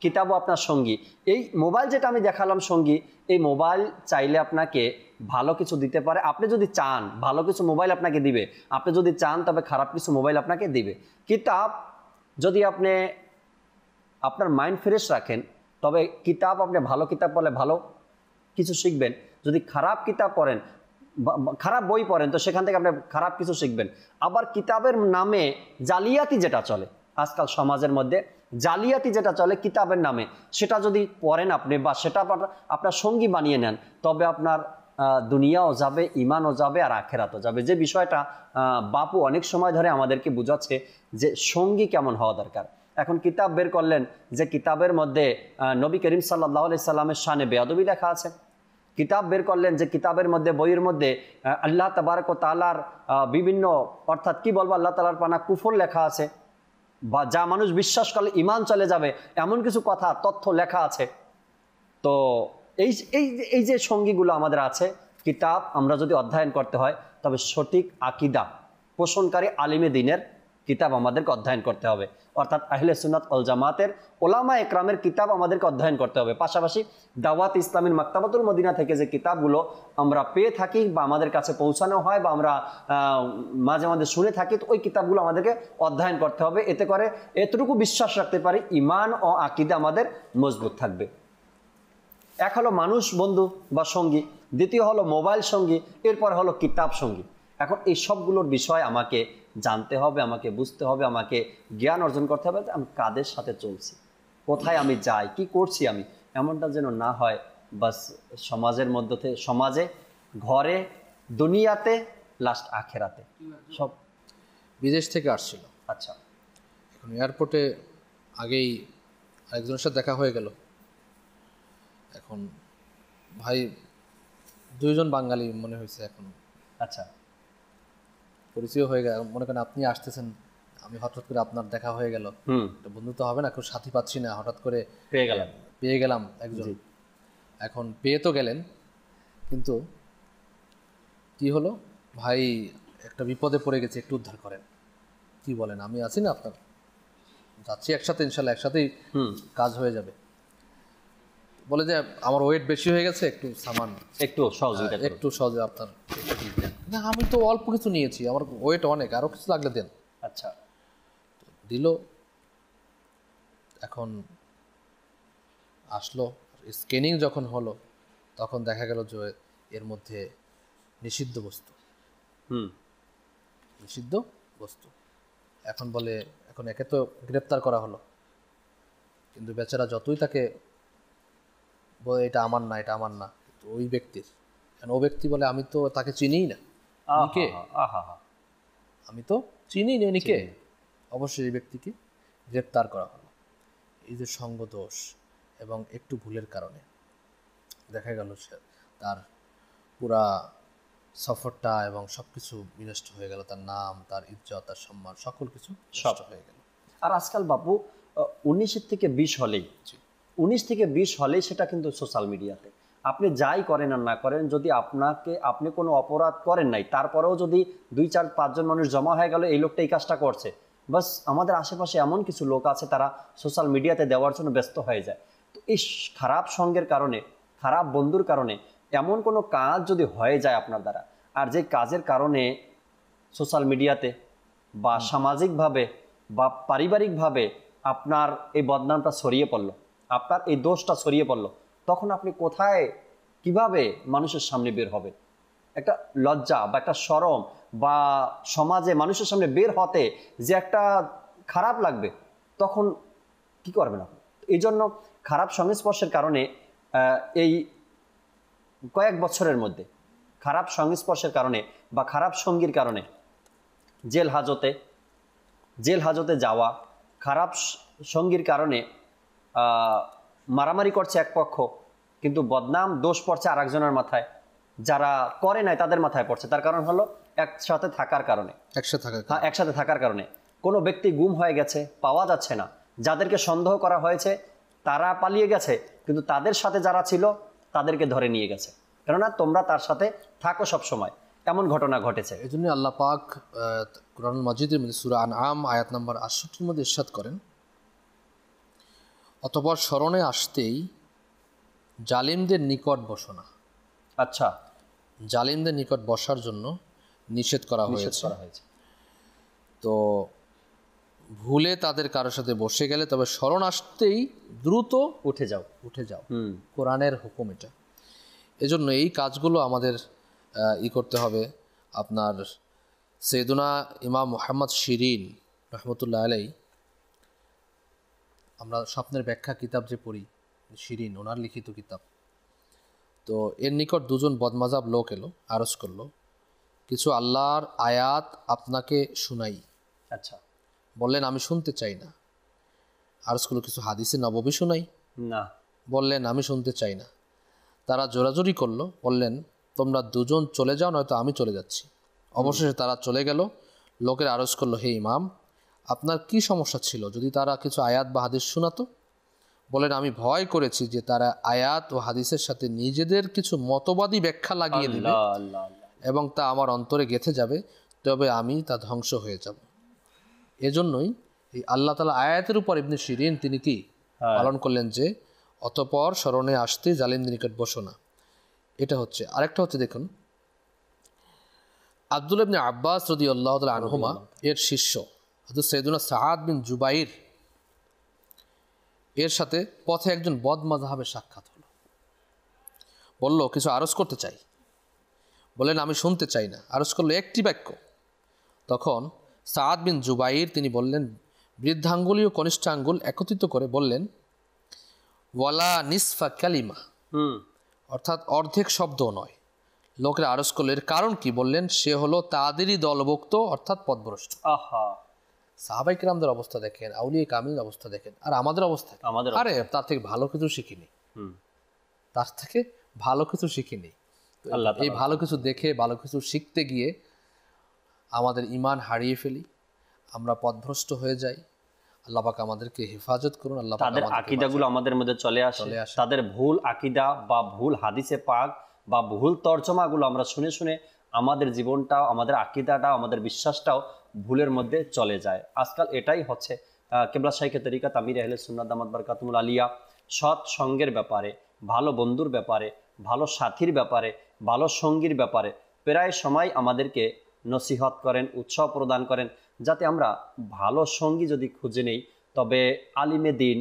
কিতাবও আপনার সঙ্গী। এই মোবাইল যেটা আমি দেখালাম সঙ্গী, এই মোবাইল চাইলে আপনাকে ভালো কিছু দিতে পারে। আপনি যদি চান, ভালো কিছু মোবাইল আপনাকে দিবে। আপনি যদি চান, তবে খারাপ কিছু মোবাইল আপনাকে দিবে। কিতাব, যদি আপনি আপনার মাইন্ড ফ্রেশ রাখেন, তবে কিতাব আপনি ভালো কিতাব বলে ভালো কিছু শিখবেন। যদি খারাপ কিতাব পড়েন খারাপ বই পড়েন, তো সেখান থেকে আপনি খারাপ কিছু শিখবেন। আবার কিতাবের নামে জালিয়াতি যেটা চলে, আজকাল সমাজের মধ্যে জালিয়াতি যেটা চলে কিতাবের নামে, সেটা যদি পড়েন আপনি বা সেটা আপনার- সঙ্গী বানিয়ে নেন, তবে আপনার দুনিয়াও যাবে ইমানও যাবে আর আখেরাতও যাবে। যে বিষয়টা বাপু অনেক সময় ধরে আমাদেরকে বুঝাচ্ছে যে সঙ্গী কেমন হওয়া দরকার। এখন কিতাব বের করলেন যে কিতাবের মধ্যে নবী করিম সাল্লাহ আলি সাল্লামের শানে বেয়াদবি লেখা আছে। কিতাব বের করলেন যে কিতাবের মধ্যে, বইয়ের মধ্যে আল্লাহ তাবারক তালার বিভিন্ন, অর্থাৎ কি বলব, আল্লাহ তালার পানা কুফর লেখা আছে বা যা মানুষ বিশ্বাস করলে ইমান চলে যাবে, এমন কিছু কথা, তথ্য লেখা আছে। তো এই এই এই যে সঙ্গীগুলো আমাদের আছে, কিতাব আমরা যদি অধ্যয়ন করতে হয়, তবে সঠিক আকিদা পোষণকারী আলিমে দিনের কিতাব আমাদেরকে অধ্যয়ন করতে হবে। অর্থাৎ আহলে সুনাত অল জামাতের ওলামা একরামের কিতাব আমাদেরকে অধ্যয়ন করতে হবে। পাশাপাশি দাওয়াত ইসলামের মাক্তাবাতুল মদিনা থেকে যে কিতাবগুলো আমরা পেয়ে থাকি বা আমাদের কাছে পৌঁছানো হয় বা আমরা মাঝে মাঝে শুনে থাকি, তো ওই কিতাবগুলো আমাদেরকে অধ্যয়ন করতে হবে। এতে করে এতটুকু বিশ্বাস রাখতে পারি ইমান ও আকিদা আমাদের মজবুত থাকবে। এক হলো মানুষ, বন্ধু বা সঙ্গী, দ্বিতীয় হলো মোবাইল সঙ্গী, এরপর হলো কিতাব সঙ্গী। এখন এই সবগুলোর বিষয় আমাকে জানতে হবে আমাকে বুঝতে হবে আমাকে জ্ঞান অর্জন করতে হবে যে আমি কাদের সাথে চলছি কোথায় আমি যাই কি করছি আমি? এমনটা যেন না হয় বাস সমাজের মধ্যে থেকে সমাজে ঘরে দুনিয়াতে লাস্ট আখেরাতে। সব বিদেশ থেকে আসছিল। আচ্ছা। এখন এয়ারপোর্টে আগেই একজনের সাথে দেখা হয়ে গেল। এখন ভাই দুইজন বাঙালি মনে হয়েছে এখন। আচ্ছা। পরিচয় হয়ে গেল। মনে করেন আপনি আসতেছেন আমি হঠাৎ করে আপনার দেখা হয়ে গেল। একটা বন্ধুত্ব হবে না কেউ সাথী পাচ্ছি না হঠাৎ করে পেয়ে গেলাম। পেয়ে গেলাম একজন। এখন পেয়ে তো গেলেন কিন্তু কি হলো? ভাই একটা বিপদে পড়ে গেছে একটু উদ্ধার করেন। কি বলেন? আমি আছি না আপনার। যাচ্ছি একসাথে ইনশাল্লাহ একসাথেই কাজ হয়ে যাবে। বলে যে আমার ওয়েট বেশি হয়ে গেছে একটু সামান। একটু সহযোগিতা একটু সহজে আপনার না আমি তো অল্প কিছু নিয়েছি আমার ওয়েট অনেক আরও কিছু লাগলে দেন। আচ্ছা। দিল এখন আসলো স্ক্যানিং যখন হলো তখন দেখা গেল যে এর মধ্যে নিষিদ্ধ বস্তু। হুম। নিষিদ্ধ বস্তু। এখন বলে এখন একে তো গ্রেপ্তার করা হলো। কিন্তু বেচারা যতই তাকে বলে এটা আমার না এটা আমার না। ওই ব্যক্তির। কারণ ও ব্যক্তি বলে আমি তো তাকে চিনিই না। কে? আমি তো চিনি না কে? অবশ্যই এই ব্যক্তিকে গ্রেপ্তার করা হলো। এই যে সঙ্গ দোষ এবং একটু ভুলের কারণে দেখা গেল সে তার পুরা সফরটা এবং সব কিছু বিনষ্ট হয়ে গেল। তার নাম তার ইজ্জত তার সম্মান সকল কিছু নষ্ট হয়ে গেল। আর আজকাল বাপু উনিশের থেকে বিশ হলেই উনিশ থেকে বিশ হলেই সেটা কিন্তু সোশ্যাল মিডিয়াতে আপনি যাই করেন আর না করেন যদি আপনাকে আপনি কোনো অপরাধ করেন নাই তারপরেও যদি দুই চার পাঁচজন মানুষ জমা হয়ে গেল এই লোকটা এই কাজটা করছে। বাস আমাদের আশেপাশে এমন কিছু লোক আছে তারা সোশ্যাল মিডিয়াতে দেওয়ার জন্য ব্যস্ত হয়ে যায়। তো এই খারাপ সঙ্গের কারণে খারাপ বন্ধুর কারণে এমন কোনো কাজ যদি হয়ে যায় আপনার দ্বারা আর যে কাজের কারণে সোশ্যাল মিডিয়াতে বা সামাজিকভাবে বা পারিবারিকভাবে আপনার এই বদনামটা ছড়িয়ে পড়ল আপনার এই দোষটা ছড়িয়ে পড়ল, তখন আপনি কোথায়, কীভাবে মানুষের সামনে বের হবে একটা লজ্জা বা একটা সরম বা সমাজে মানুষের সামনে বের হতে যে একটা খারাপ লাগবে, তখন কি করবেন আপনি? এই জন্য খারাপ সংস্পর্শের কারণে এই কয়েক বছরের মধ্যে খারাপ সংস্পর্শের কারণে বা খারাপ সঙ্গীর কারণে জেল হাজতে জেল হাজতে যাওয়া, খারাপ সঙ্গীর কারণে মারামারি করছে এক পক্ষ কিন্তু বদনাম দোষ পড়ছে আর একজনের মাথায়। যারা করে নাই তাদের মাথায় পড়ছে। তার কারণ হলো একসাথে থাকার কারণে। একসাথে হ্যাঁ একসাথে থাকার কারণে। কোনো ব্যক্তি গুম হয়ে গেছে পাওয়া যাচ্ছে না। যাদেরকে সন্দেহ করা হয়েছে তারা পালিয়ে গেছে কিন্তু তাদের সাথে যারা ছিল তাদেরকে ধরে নিয়ে গেছে। কেননা তোমরা তার সাথে থাকো সব সময় এমন ঘটনা ঘটেছে। এই জন্য আল্লাহ পাক কোরআন মজিদের মধ্যে সুরা আম আয়াত নম্বর আটষট্টির মধ্যে ইরশাদ করেন। অতপর স্মরণে আসতেই জালিমদের নিকট বসো না আচ্ছা। জালিমদের নিকট বসার জন্য নিষেধ করা হয়েছে। তো ভুলে তাদের কারোর সাথে বসে গেলে তবে স্মরণ আসতেই দ্রুত উঠে যাও উঠে যাও। হুম। কোরআনের হুকুম এটা। এজন্য এই কাজগুলো আমাদের ই করতে হবে। আপনার সৈদুনা ইমাম মোহাম্মদ শিরিন রহমতুল্লাহ আলাই আমরা স্বপ্নের ব্যাখ্যা কিতাব যে পড়ি শিরিন ওনার লিখিত কিতাব। তো এর নিকট দুজন বদমাজাব লোক এলো আরজ করল কিছু আল্লাহর আয়াত আপনাকে শুনাই। আচ্ছা। বললেন আমি শুনতে চাই না। আরজ করল কিছু হাদিসে নববী শুনাই? না। বললেন আমি শুনতে চাই না। তারা জোরাজোরি করল বললেন তোমরা দুজন চলে যাও নয়তো আমি চলে যাচ্ছি। অবশেষে তারা চলে গেল লোকের আরজ করল হে ইমাম আপনার কি সমস্যা ছিল? যদি তারা কিছু আয়াত বা হাদিস শোনাতো? বলেন আমি ভয় করেছি যে তারা আয়াত ও হাদিসের সাথে নিজেদের কিছু মতবাদী ব্যাখ্যা লাগিয়ে দেবে আল্লাহ। এবং তা আমার অন্তরে গেঁথে যাবে তবে আমি তা ধ্বংস হয়ে যাব। এজন্যই এই আল্লাহ তালা আয়াতের উপর ইবনে শিরিন তিনি কি পালন করলেন যে অতপর স্মরণে আসতে জালিমদের নিকট বসো না। এটা হচ্ছে আরেকটা হচ্ছে দেখুন আব্দুল ইবনে আব্বাস রদি আল্লাহ আনহুমা এর শিষ্য। হজরত সৈদুনা সাহাদ বিন জুবাইর এর সাথে পথে একজন বদ মাজাহাবের সাক্ষাৎ হলো। বলল কিছু আরজ করতে চাই? বললেন আমি শুনতে চাই না। আরজ করল একটি বাক্য। তখন সাদ বিন জুবাইর তিনি বললেন বৃদ্ধাঙ্গুলি ও কনিষ্ঠাঙ্গুল একত্রিত করে বললেন ওয়ালা নিসফা ক্যালিমা হুম। অর্থাৎ অর্ধেক শব্দও নয়। লোকেরা আরজ করল এর কারণ কি? বললেন সে হলো তাদেরই দলভুক্ত অর্থাৎ পদভ্রষ্ট। আহা! সাহাবাই কিরামদের অবস্থা দেখেন আউলিয়া কামিল অবস্থা দেখেন। আর আমাদের অবস্থা আমাদের আরে তার থেকে ভালো কিছু শিখিনি। তার থেকে ভালো কিছু শিখিনি। এই ভালো কিছু দেখে ভালো কিছু শিখতে গিয়ে আমাদের ইমান হারিয়ে ফেলি আমরা পথভ্রষ্ট হয়ে যাই। আল্লাহ পাক আমাদেরকে হেফাজত করুন আল্লাহ তাদের আকিদাগুলো আমাদের মধ্যে চলে আসে। চলে আসে। তাদের ভুল আকিদা বা ভুল হাদিসে পাক বা ভুল তর্জমাগুলো আমরা শুনে শুনে আমাদের জীবনটাও আমাদের আকিদাটাও আমাদের বিশ্বাসটাও ভুলের মধ্যে চলে যায়। আজকাল এটাই হচ্ছে কেবলা শাইখে তরিকা তামির আহলে সুন্নাত দামাত বারকাতুমুল আলিয়া, সৎ সঙ্গের ব্যাপারে, ভালো বন্ধুর ব্যাপারে, ভালো সাথীর ব্যাপারে, ভালো সঙ্গীর ব্যাপারে প্রায় সময় আমাদেরকে নসিহত করেন, উৎসাহ প্রদান করেন, যাতে আমরা ভালো সঙ্গী যদি খুঁজে নেই, তবে আলিমে দিন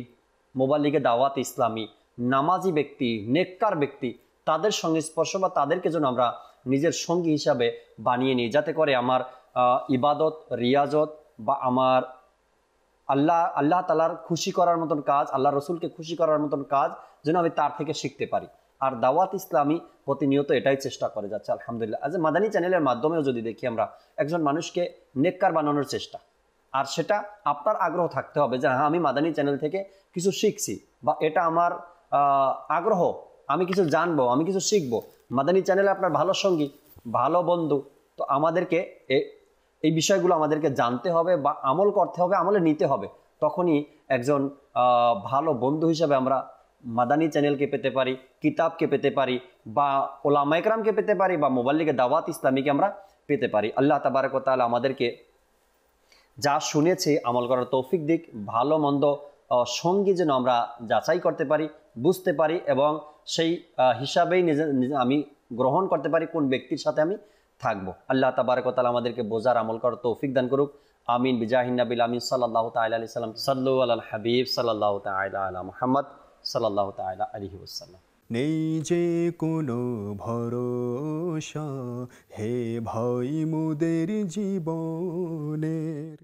মোবালিগে দাওয়াত ইসলামী, নামাজি ব্যক্তি, নেককার ব্যক্তি, তাদের সংস্পর্শ বা তাদেরকে যেন আমরা নিজের সঙ্গী হিসাবে বানিয়ে নিই, যাতে করে আমার ইবাদত, রিয়াজত বা আমার আল্লাহ আল্লাহ তালার খুশি করার মতন কাজ, আল্লাহ রসুলকে খুশি করার মতন কাজ যেন আমি তার থেকে শিখতে পারি। আর দাওয়াত ইসলামী প্রতিনিয়ত এটাই চেষ্টা করে যাচ্ছে, আলহামদুলিল্লাহ। আজ মাদানী চ্যানেলের মাধ্যমেও যদি দেখি আমরা, একজন মানুষকে নেককার বানানোর চেষ্টা। আর সেটা আপনার আগ্রহ থাকতে হবে যে হ্যাঁ আমি মাদানী চ্যানেল থেকে কিছু শিখছি বা এটা আমার আগ্রহ। আমি কিছু জানব, আমি কিছু শিখব। মাদানী চ্যানেলে আপনার ভালো সঙ্গী, ভালো বন্ধু, তো আমাদেরকে এই বিষয়গুলো আমাদেরকে জানতে হবে বা আমল করতে হবে, আমলে নিতে হবে। তখনই একজন ভালো বন্ধু হিসাবে আমরা মাদানী চ্যানেলকে পেতে পারি, কিতাবকে পেতে পারি, বা ওলামা একরামকে পেতে পারি, বা মোবাল্লিকে দাওয়াত ইসলামীকে আমরা পেতে পারি। আল্লাহ তাবারক তাআলা আমাদেরকে যা শুনেছি আমল করার তৌফিক দিক, ভালো, মন্দ সঙ্গী যেন আমরা যাচাই করতে পারি, বুঝতে পারি এবং সেই হিসাবেই নিজে আমি গ্রহণ করতে পারি কোন ব্যক্তির সাথে আমি থাকব। আল্লাহ তাবারকতাল আমাদেরকে বোঝার আমল করার তৌফিক দান করুক। আমিন। বিজাহিন নবিল আমিন। সাল্লাহ আলি সাল্লাম। সাল্লু আল হাবিব। সাল্লাহ আলা মোহাম্মদ। সাল্লাহ তাইলা আলহি ওসাল্লাম নেই যে কোনো ভরসা, হে ভাই মুদের জীবনের